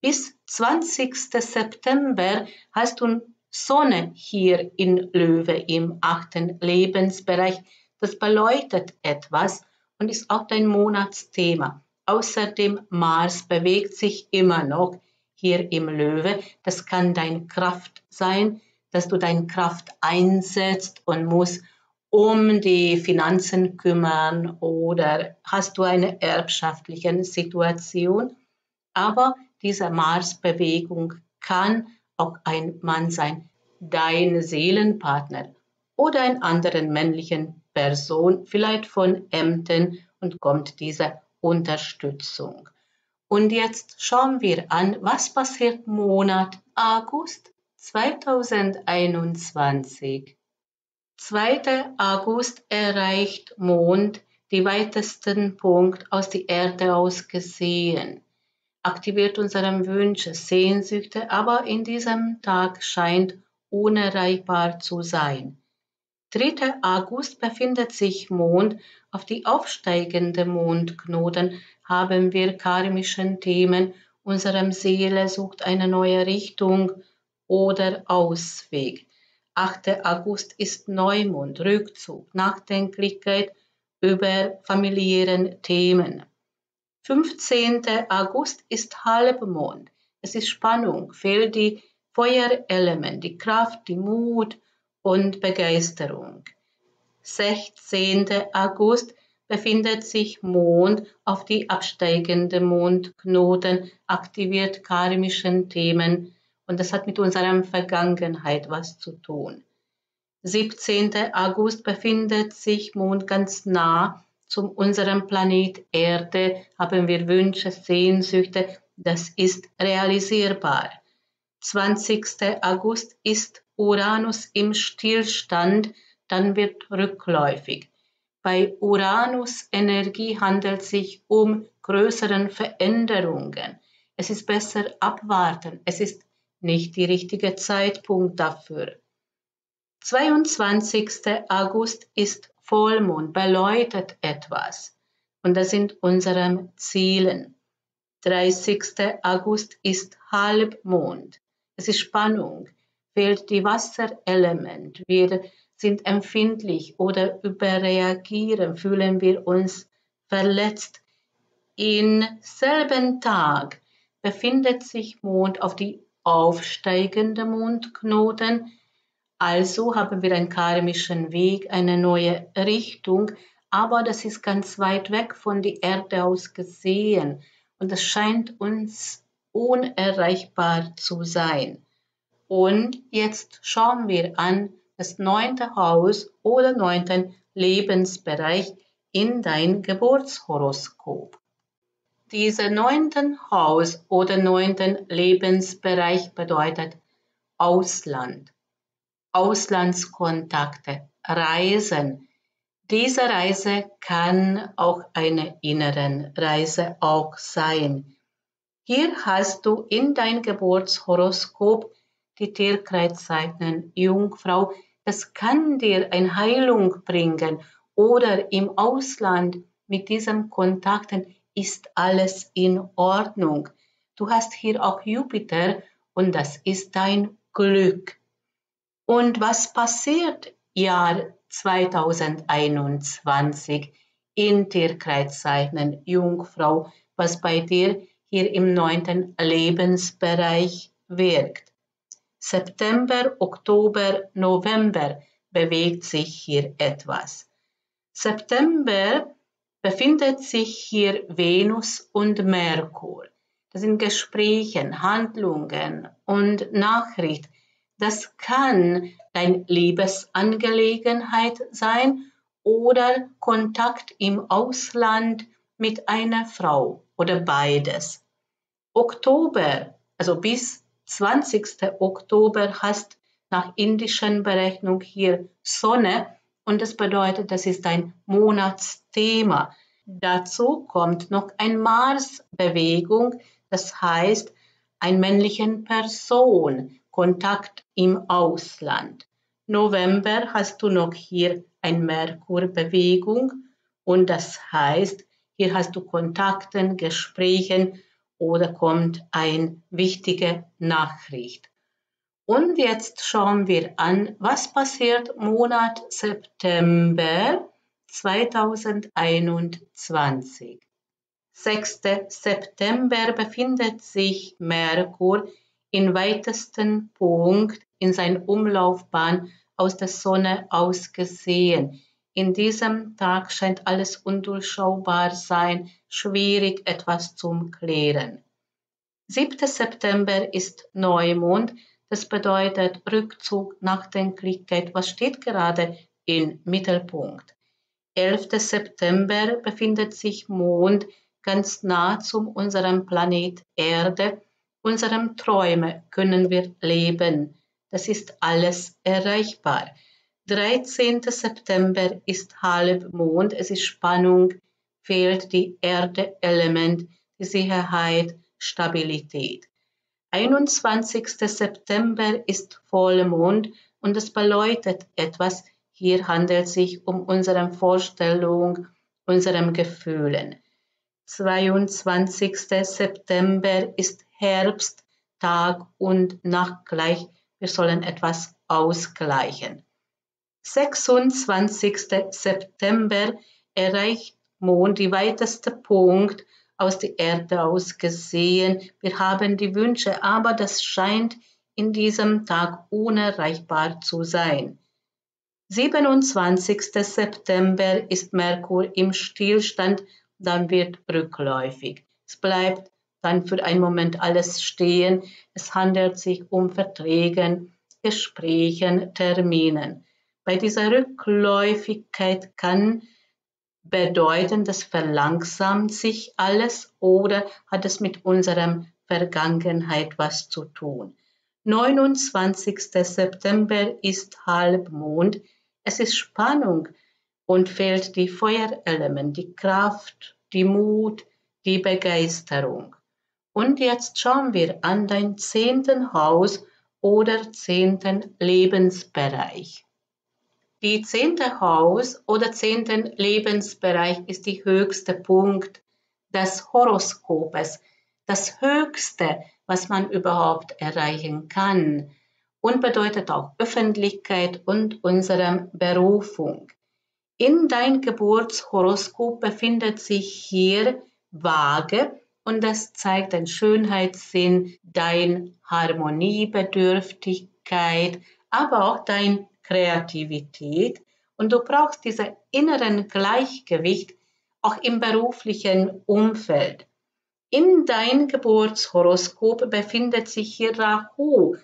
Bis 20. September hast du Sonne hier in Löwe im achten Lebensbereich. Das beleuchtet etwas und ist auch dein Monatsthema. Außerdem Mars bewegt sich immer noch hier im Löwe. Das kann deine Kraft sein, dass du deine Kraft einsetzt und musst um die Finanzen kümmern oder hast du eine erbschaftliche Situation. Aber diese Mars-Bewegung kann auch ein Mann sein, dein Seelenpartner oder einen anderen männlichen Person, vielleicht von Ämtern und kommt diese Unterstützung. Und jetzt schauen wir an, was passiert Monat August 2021. 2. August erreicht Mond die weitesten Punkt aus der Erde aus gesehen, aktiviert unsere Wünsche, Sehnsüchte, aber in diesem Tag scheint unerreichbar zu sein. 3. August befindet sich Mond. Auf die aufsteigende Mondknoten haben wir karmischen Themen. Unsere Seele sucht eine neue Richtung oder Ausweg. 8. August ist Neumond, Rückzug, Nachdenklichkeit über familiären Themen. 15. August ist Halbmond. Es ist Spannung, fehlt die Feuerelement, die Kraft, die Mut, und Begeisterung. 16. August befindet sich Mond auf die absteigende Mondknoten, aktiviert karmischen Themen und das hat mit unserer Vergangenheit was zu tun. 17. August befindet sich Mond ganz nah zu unserem Planet Erde, haben wir Wünsche, Sehnsüchte, das ist realisierbar. 20. August ist Uranus im Stillstand, dann wird rückläufig. Bei Uranus Energie handelt es sich um größere Veränderungen. Es ist besser abwarten. Es ist nicht der richtige Zeitpunkt dafür. 22. August ist Vollmond, beleuchtet etwas. Und das sind unsere Ziele. 30. August ist Halbmond. Es ist Spannung fehlt die Wasserelement. Wir sind empfindlich oder überreagieren, fühlen wir uns verletzt. Im selben Tag befindet sich Mond auf die aufsteigende Mondknoten. Also haben wir einen karmischen Weg, eine neue Richtung, aber das ist ganz weit weg von der Erde aus gesehen und es scheint uns unerreichbar zu sein. Und jetzt schauen wir an das neunte Haus oder neunten Lebensbereich in dein Geburtshoroskop. Dieser neunten Haus oder neunten Lebensbereich bedeutet Ausland, Auslandskontakte, Reisen. Diese Reise kann auch eine innere Reise auch sein. Hier hast du in dein Geburtshoroskop die Tierkreiszeichen Jungfrau, das kann dir eine Heilung bringen oder im Ausland mit diesem Kontakten ist alles in Ordnung. Du hast hier auch Jupiter und das ist dein Glück. Und was passiert Jahr 2021 in Tierkreiszeichen Jungfrau, was bei dir hier im neunten Lebensbereich wirkt? September, Oktober, November bewegt sich hier etwas. September befindet sich hier Venus und Merkur. Das sind Gespräche, Handlungen und Nachricht. Das kann deine Liebesangelegenheit sein oder Kontakt im Ausland mit einer Frau oder beides. Oktober, also bis 20. Oktober hast nach indischen Berechnung hier Sonne und das bedeutet, das ist ein Monatsthema. Dazu kommt noch ein Mars-Bewegung, das heißt ein männlichen Person, Kontakt im Ausland. November hast du noch hier ein Merkur-Bewegung und das heißt, hier hast du Kontakten, Gesprächen oder kommt eine wichtige Nachricht. Und jetzt schauen wir an, was passiert Monat September 2021. 6. September befindet sich Merkur im weitesten Punkt in seiner Umlaufbahn aus der Sonne aus gesehen. In diesem Tag scheint alles undurchschaubar sein, schwierig etwas zum Klären. 7. September ist Neumond, das bedeutet Rückzug, Nachdenklichkeit. Was steht gerade im Mittelpunkt? 11. September befindet sich Mond ganz nah zu unserem Planet Erde. Unserem Träume können wir leben. Das ist alles erreichbar. 13. September ist Halbmond, es ist Spannung, fehlt die Erde-Element, die Sicherheit, Stabilität. 21. September ist Vollmond und es bedeutet etwas, hier handelt es sich um unsere Vorstellung, unseren Gefühlen. 22. September ist Herbst, Tag und Nacht gleich. Wir sollen etwas ausgleichen. 26. September erreicht Mond die weiteste Punkt aus der Erde aus gesehen. Wir haben die Wünsche, aber das scheint in diesem Tag unerreichbar zu sein. 27. September ist Merkur im Stillstand, dann wird rückläufig. Es bleibt dann für einen Moment alles stehen. Es handelt sich um Verträgen, Gesprächen, Terminen. Bei dieser Rückläufigkeit kann bedeuten, das verlangsamt sich alles oder hat es mit unserer Vergangenheit was zu tun. 29. September ist Halbmond. Es ist Spannung und fehlt die Feuerelement, die Kraft, die Mut, die Begeisterung. Und jetzt schauen wir an dein zehnten Haus oder zehnten Lebensbereich. Die zehnte Haus oder zehnten Lebensbereich ist der höchste Punkt des Horoskopes, das höchste, was man überhaupt erreichen kann und bedeutet auch Öffentlichkeit und unsere Berufung. In dein Geburtshoroskop befindet sich hier Waage und das zeigt dein Schönheitssinn, dein Harmoniebedürftigkeit, aber auch dein Kreativität und du brauchst diese inneren Gleichgewicht auch im beruflichen Umfeld. In dein Geburtshoroskop befindet sich hier Rahu,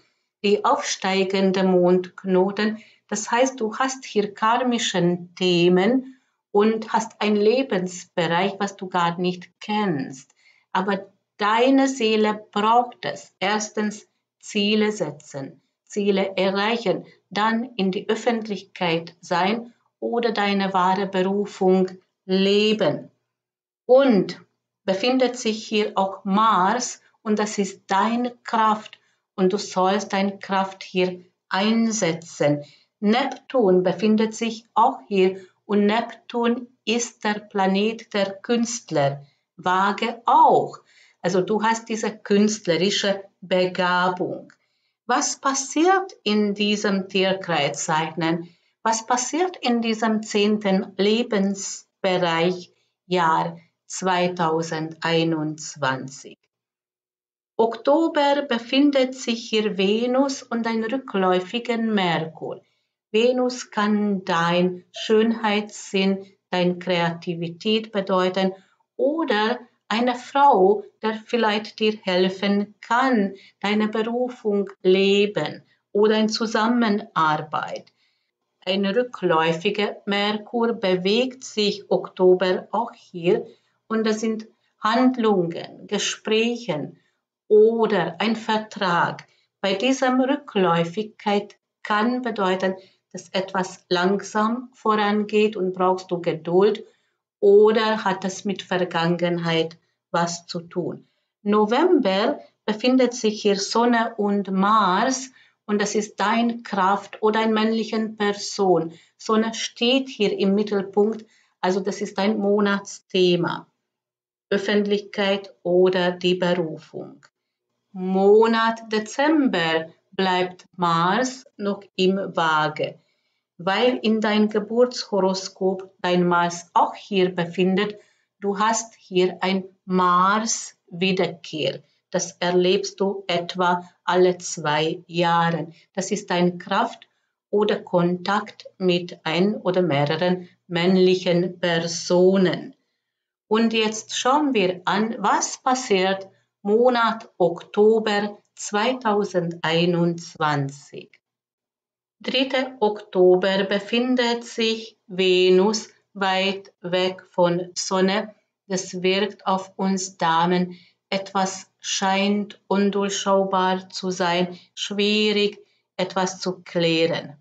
die aufsteigende Mondknoten. Das heißt, du hast hier karmischen Themen und hast einen Lebensbereich, was du gar nicht kennst. Aber deine Seele braucht es. Erstens Ziele setzen, Ziele erreichen, dann in die Öffentlichkeit sein oder deine wahre Berufung leben. Und befindet sich hier auch Mars und das ist deine Kraft und du sollst deine Kraft hier einsetzen. Neptun befindet sich auch hier und Neptun ist der Planet der Künstler. Waage auch. Also du hast diese künstlerische Begabung. Was passiert in diesem Tierkreiszeichnen? Was passiert in diesem zehnten Lebensbereich Jahr 2021? Oktober befindet sich hier Venus und ein rückläufigen Merkur. Venus kann dein Schönheitssinn, dein Kreativität bedeuten oder eine Frau, der vielleicht dir helfen kann, deine Berufung leben oder in Zusammenarbeit. Ein rückläufiger Merkur bewegt sich Oktober auch hier und das sind Handlungen, Gespräche oder ein Vertrag. Bei dieser Rückläufigkeit kann bedeuten, dass etwas langsam vorangeht und brauchst du Geduld oder hat es mit Vergangenheit was zu tun? November befindet sich hier Sonne und Mars und das ist dein Kraft oder eine männliche Person. Sonne steht hier im Mittelpunkt, also das ist dein Monatsthema. Öffentlichkeit oder die Berufung. Monat Dezember bleibt Mars noch im Waage. Weil in dein Geburtshoroskop dein Mars auch hier befindet, du hast hier ein Mars-Wiederkehr. Das erlebst du etwa alle zwei Jahre. Das ist ein Kraft oder Kontakt mit ein oder mehreren männlichen Personen. Und jetzt schauen wir an, was passiert Monat Oktober 2021. 3. Oktober befindet sich Venus weit weg von Sonne. Das wirkt auf uns Damen. Etwas scheint undurchschaubar zu sein, schwierig etwas zu klären.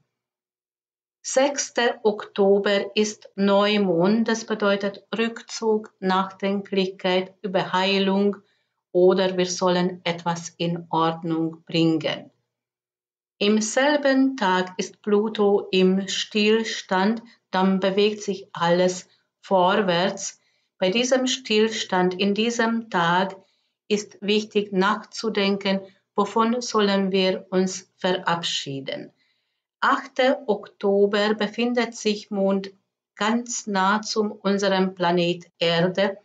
6. Oktober ist Neumond, das bedeutet Rückzug, Nachdenklichkeit über Heilung oder wir sollen etwas in Ordnung bringen. Im selben Tag ist Pluto im Stillstand, dann bewegt sich alles vorwärts. Bei diesem Stillstand in diesem Tag ist wichtig nachzudenken, wovon sollen wir uns verabschieden. 8. Oktober befindet sich Mond ganz nah zu unserem Planet Erde.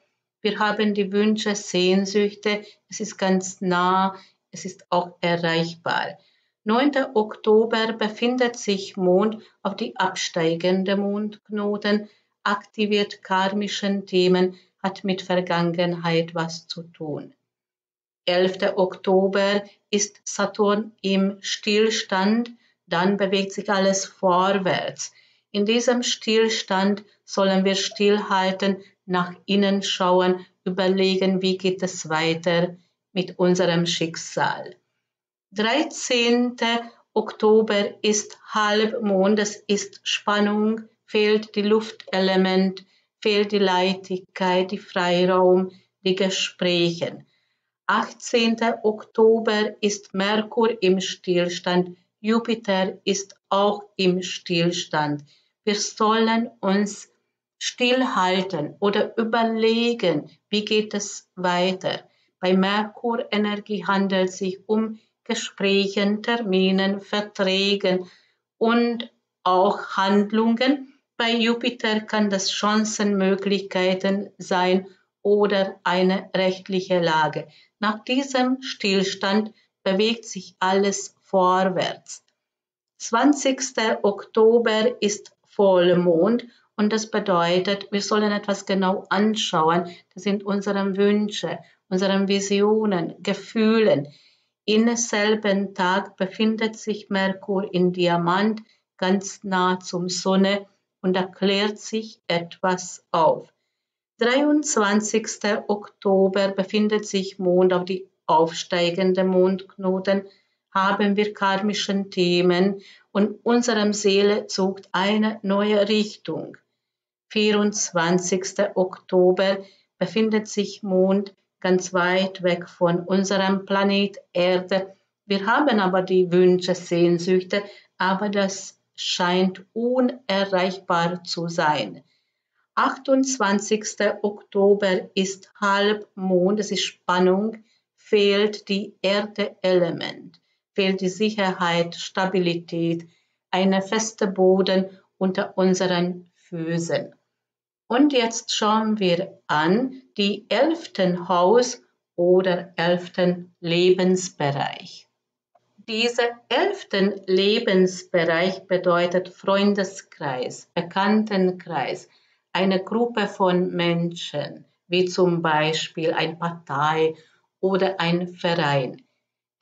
Wir haben die Wünsche, Sehnsüchte, es ist ganz nah, es ist auch erreichbar. 9. Oktober befindet sich Mond auf die absteigende Mondknoten, aktiviert karmischen Themen, hat mit Vergangenheit was zu tun. 11. Oktober ist Saturn im Stillstand, dann bewegt sich alles vorwärts. In diesem Stillstand sollen wir stillhalten, nach innen schauen, überlegen, wie geht es weiter mit unserem Schicksal. 13. Oktober ist Halbmond, es ist Spannung, fehlt die Luftelement, fehlt die Leichtigkeit, die Freiraum, die Gespräche. 18. Oktober ist Merkur im Stillstand, Jupiter ist auch im Stillstand. Wir sollen uns stillhalten oder überlegen, wie geht es weiter. Bei Merkur-Energie handelt es sich um Gesprächen, Terminen, Verträgen und auch Handlungen. Bei Jupiter kann das Chancenmöglichkeiten sein oder eine rechtliche Lage. Nach diesem Stillstand bewegt sich alles vorwärts. 20. Oktober ist Vollmond und das bedeutet, wir sollen etwas genau anschauen. Das sind unsere Wünsche, unsere Visionen, Gefühlen. In selben Tag befindet sich Merkur in Diamant ganz nah zum Sonne und da klärt sich etwas auf. 23. Oktober befindet sich Mond auf die aufsteigende Mondknoten haben wir karmischen Themen und unserem Seele sucht eine neue Richtung. 24. Oktober befindet sich Mond ganz weit weg von unserem Planet Erde. Wir haben aber die Wünsche, Sehnsüchte, aber das scheint unerreichbar zu sein. 28. Oktober ist Halbmond, es ist Spannung, fehlt die Erde-Element fehlt die Sicherheit, Stabilität, eine feste Boden unter unseren Füßen. Und jetzt schauen wir an die elften Haus oder elften Lebensbereich. Dieser elften Lebensbereich bedeutet Freundeskreis, Bekanntenkreis, eine Gruppe von Menschen, wie zum Beispiel eine Partei oder ein Verein.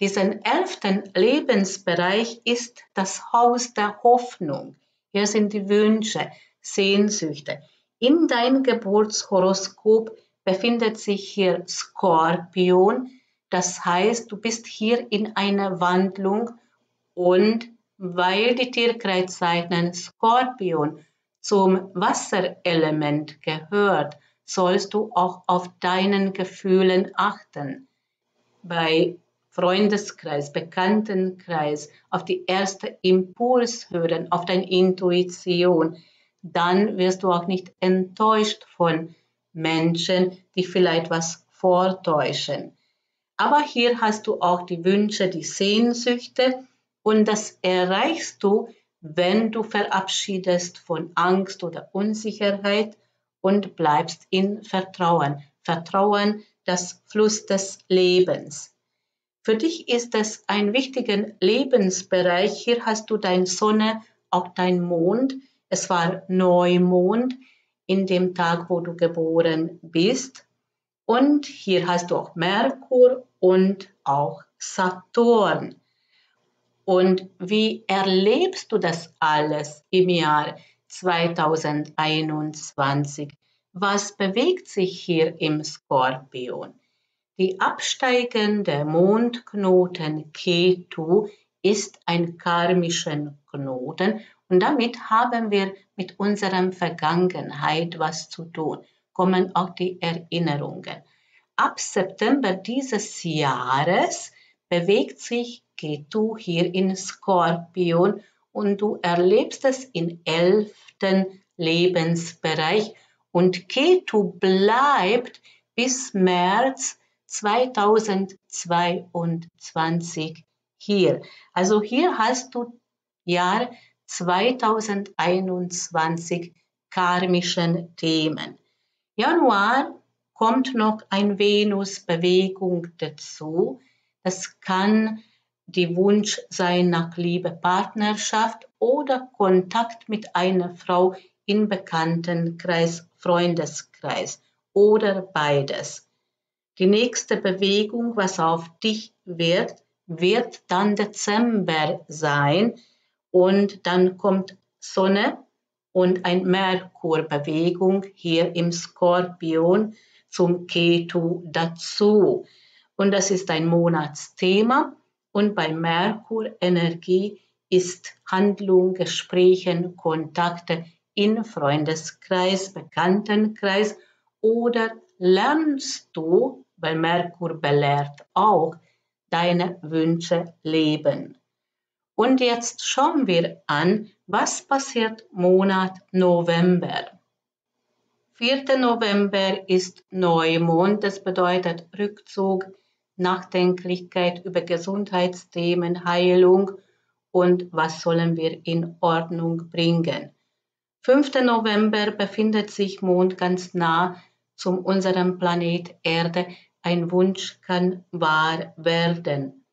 Diesen elften Lebensbereich ist das Haus der Hoffnung. Hier sind die Wünsche, Sehnsüchte. In deinem Geburtshoroskop befindet sich hier Skorpion. Das heißt, du bist hier in einer Wandlung und weil die Tierkreiszeichen Skorpion zum Wasserelement gehört, sollst du auch auf deinen Gefühlen achten. Bei Freundeskreis, Bekanntenkreis, auf die erste Impuls hören, auf deine Intuition, dann wirst du auch nicht enttäuscht von Menschen, die vielleicht was vortäuschen. Aber hier hast du auch die Wünsche, die Sehnsüchte und das erreichst du, wenn du verabschiedest von Angst oder Unsicherheit und bleibst in Vertrauen. Vertrauen, das Fluss des Lebens. Für dich ist es ein wichtiger Lebensbereich. Hier hast du deine Sonne, auch dein Mond. Es war Neumond in dem Tag, wo du geboren bist. Und hier hast du auch Merkur und auch Saturn. Und wie erlebst du das alles im Jahr 2021? Was bewegt sich hier im Skorpion? Die absteigende Mondknoten Ketu ist ein karmischer Knoten und damit haben wir mit unserer Vergangenheit was zu tun, kommen auch die Erinnerungen. Ab September dieses Jahres bewegt sich Ketu hier in Skorpion und du erlebst es im elften Lebensbereich und Ketu bleibt bis März 2022 hier. Also hier hast du Jahr 2021 karmischen Themen. Januar kommt noch eine Venus-Bewegung dazu. Das kann die Wunsch sein nach Liebe, Partnerschaft oder Kontakt mit einer Frau im Bekanntenkreis, Freundeskreis oder beides. Die nächste Bewegung, was auf dich wirkt, wird dann Dezember sein und dann kommt Sonne und ein Merkur-Bewegung hier im Skorpion zum Ketu dazu. Und das ist ein Monatsthema und bei Merkur Energie ist Handlung, Gespräche, Kontakte in Freundeskreis, Bekanntenkreis oder lernst du, weil Merkur belehrt auch, deine Wünsche leben. Und jetzt schauen wir an, was passiert Monat November. 4. November ist Neumond, das bedeutet Rückzug, Nachdenklichkeit über Gesundheitsthemen, Heilung und was sollen wir in Ordnung bringen. 5. November befindet sich Mond ganz nah zu unserem Planet Erde. Ein Wunsch kann wahr werden.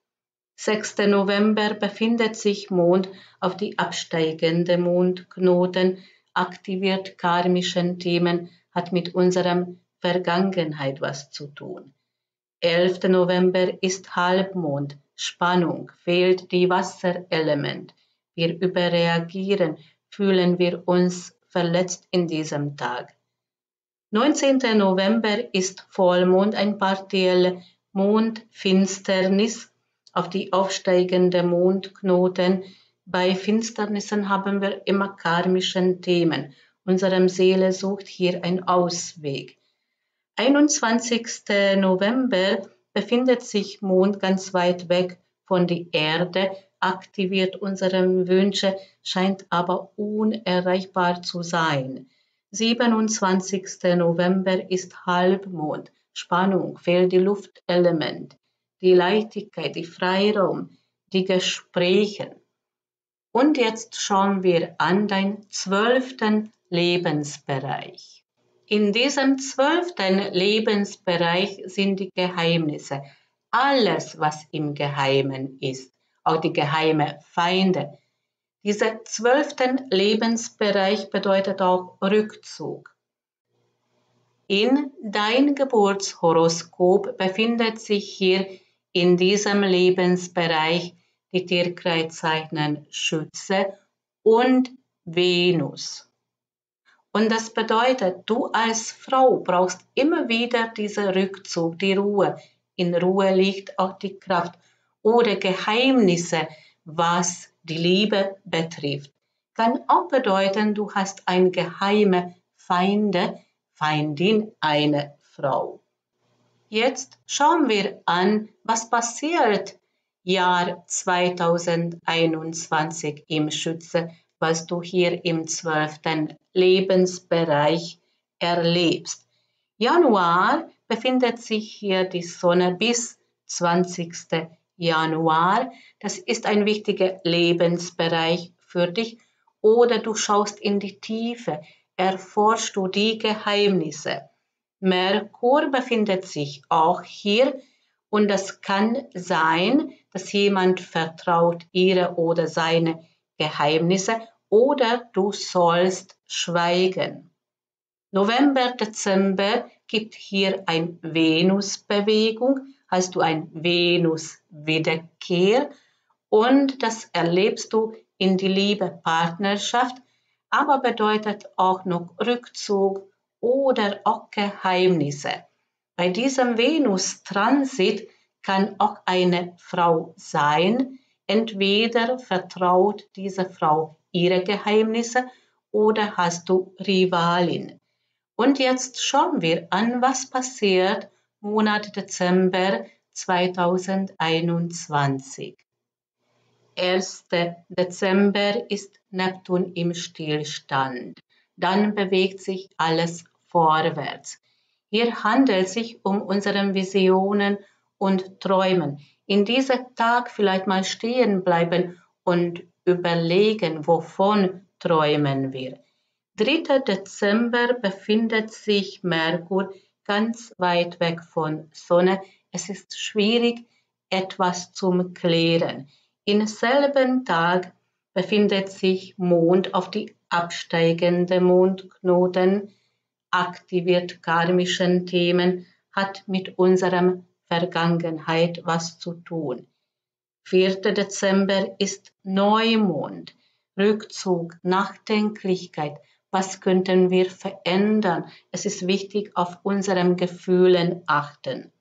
6. November befindet sich Mond auf die absteigende Mondknoten, aktiviert karmischen Themen, hat mit unserem Vergangenheit was zu tun. 11. November ist Halbmond, Spannung, fehlt die Wasserelement. Wir überreagieren, fühlen wir uns verletzt in diesem Tag. 19. November ist Vollmond, ein partielle Mondfinsternis auf die aufsteigende Mondknoten. Bei Finsternissen haben wir immer karmischen Themen. Unsere Seele sucht hier einen Ausweg. 21. November befindet sich Mond ganz weit weg von der Erde, aktiviert unsere Wünsche, scheint aber unerreichbar zu sein. 27. November ist Halbmond, Spannung, fehlt die Luftelement, die Leichtigkeit, die Freiraum, die Gespräche. Und jetzt schauen wir an deinen zwölften Lebensbereich. In diesem zwölften Lebensbereich sind die Geheimnisse. Alles, was im Geheimen ist, auch die geheime Feinde. Dieser zwölften Lebensbereich bedeutet auch Rückzug. In dein Geburtshoroskop befindet sich hier in diesem Lebensbereich die Tierkreiszeichen Schütze und Venus. Und das bedeutet, du als Frau brauchst immer wieder diesen Rückzug, die Ruhe. In Ruhe liegt auch die Kraft oder Geheimnisse, was die Liebe betrifft. Kann auch bedeuten, du hast eine geheime Feinde, Feindin, eine Frau. Jetzt schauen wir an, was passiert Jahr 2021 im Schütze was du hier im zwölften Lebensbereich erlebst. Januar befindet sich hier die Sonne bis 20. Januar. Das ist ein wichtiger Lebensbereich für dich oder du schaust in die Tiefe, erforschst du die Geheimnisse. Merkur befindet sich auch hier und es kann sein, dass jemand vertraut ihre oder seine Geheimnisse oder du sollst schweigen. November, Dezember gibt hier eine Venusbewegung, hast du ein Venus-Wiederkehr und das erlebst du in die Liebe Partnerschaft, aber bedeutet auch noch Rückzug oder auch Geheimnisse. Bei diesem Venus-Transit kann auch eine Frau sein, entweder vertraut diese Frau ihre Geheimnisse oder hast du Rivalin. Und jetzt schauen wir an, was passiert Monat Dezember 2021. 1. Dezember ist Neptun im Stillstand. Dann bewegt sich alles vorwärts. Hier handelt es sich um unsere Visionen und Träumen. In diesem Tag vielleicht mal stehen bleiben und überlegen, wovon träumen wir. 3. Dezember befindet sich Merkur ganz weit weg von Sonne. Es ist schwierig, etwas zu klären. Im selben Tag befindet sich Mond auf die absteigende Mondknoten, aktiviert karmischen Themen, hat mit unserem Vergangenheit was zu tun. 4. Dezember ist Neumond, Rückzug, Nachdenklichkeit, was könnten wir verändern? Es ist wichtig, auf unseren Gefühlen achten.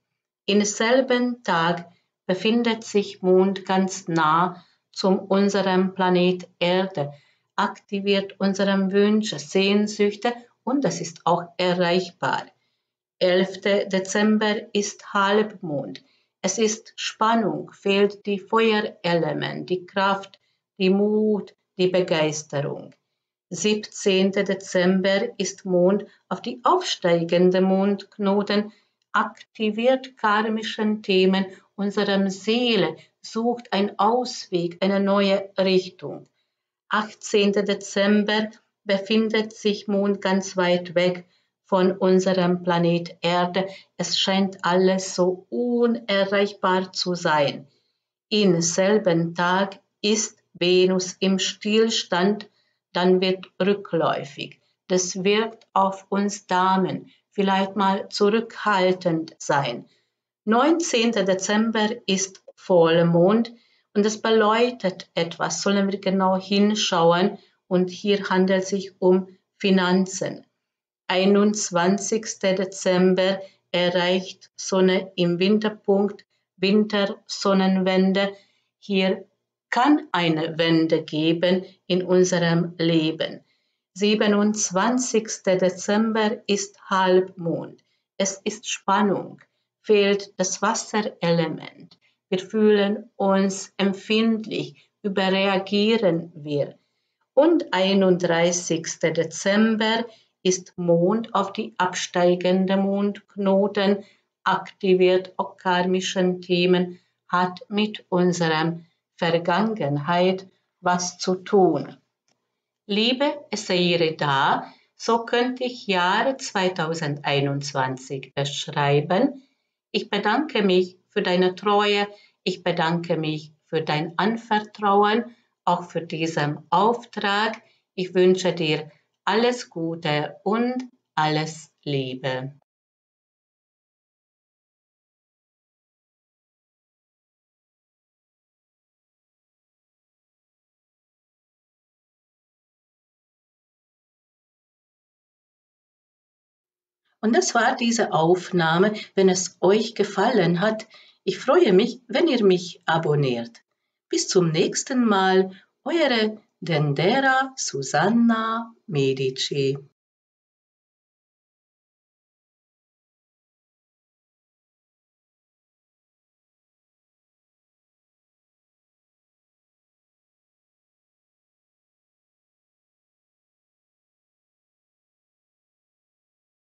Im selben Tag befindet sich Mond ganz nah zu unserem Planet Erde, aktiviert unsere Wünsche, Sehnsüchte und es ist auch erreichbar. 11. Dezember ist Halbmond. Es ist Spannung, fehlt die Feuerelement, die Kraft, die Mut, die Begeisterung. 17. Dezember ist Mond auf die aufsteigende Mondknoten, aktiviert karmischen Themen unserer Seele, sucht einen Ausweg, eine neue Richtung. 18. Dezember befindet sich Mond ganz weit weg von unserem Planet Erde. Es scheint alles so unerreichbar zu sein. Im selben Tag ist Venus im Stillstand dann wird rückläufig. Das wirkt auf uns Damen vielleicht mal zurückhaltend sein. 19. Dezember ist Vollmond und es beleuchtet etwas, sollen wir genau hinschauen und hier handelt es sich um Finanzen. 21. Dezember erreicht Sonne im Winterpunkt, Wintersonnenwende. Hier kann eine Wende geben in unserem Leben. 27. Dezember ist Halbmond. Es ist Spannung, fehlt das Wasserelement. Wir fühlen uns empfindlich, überreagieren wir. Und 31. Dezember ist Mond auf die absteigende Mondknoten, aktiviert auch karmischen Themen, hat mit unserem Vergangenheit was zu tun. Liebe Seire da, so könnte ich Jahre 2021 beschreiben. Ich bedanke mich für deine Treue, ich bedanke mich für dein Anvertrauen, auch für diesen Auftrag. Ich wünsche dir alles Gute und alles Liebe. Und das war diese Aufnahme. Wenn es euch gefallen hat, ich freue mich, wenn ihr mich abonniert. Bis zum nächsten Mal, eure Dendera Susanna Medici.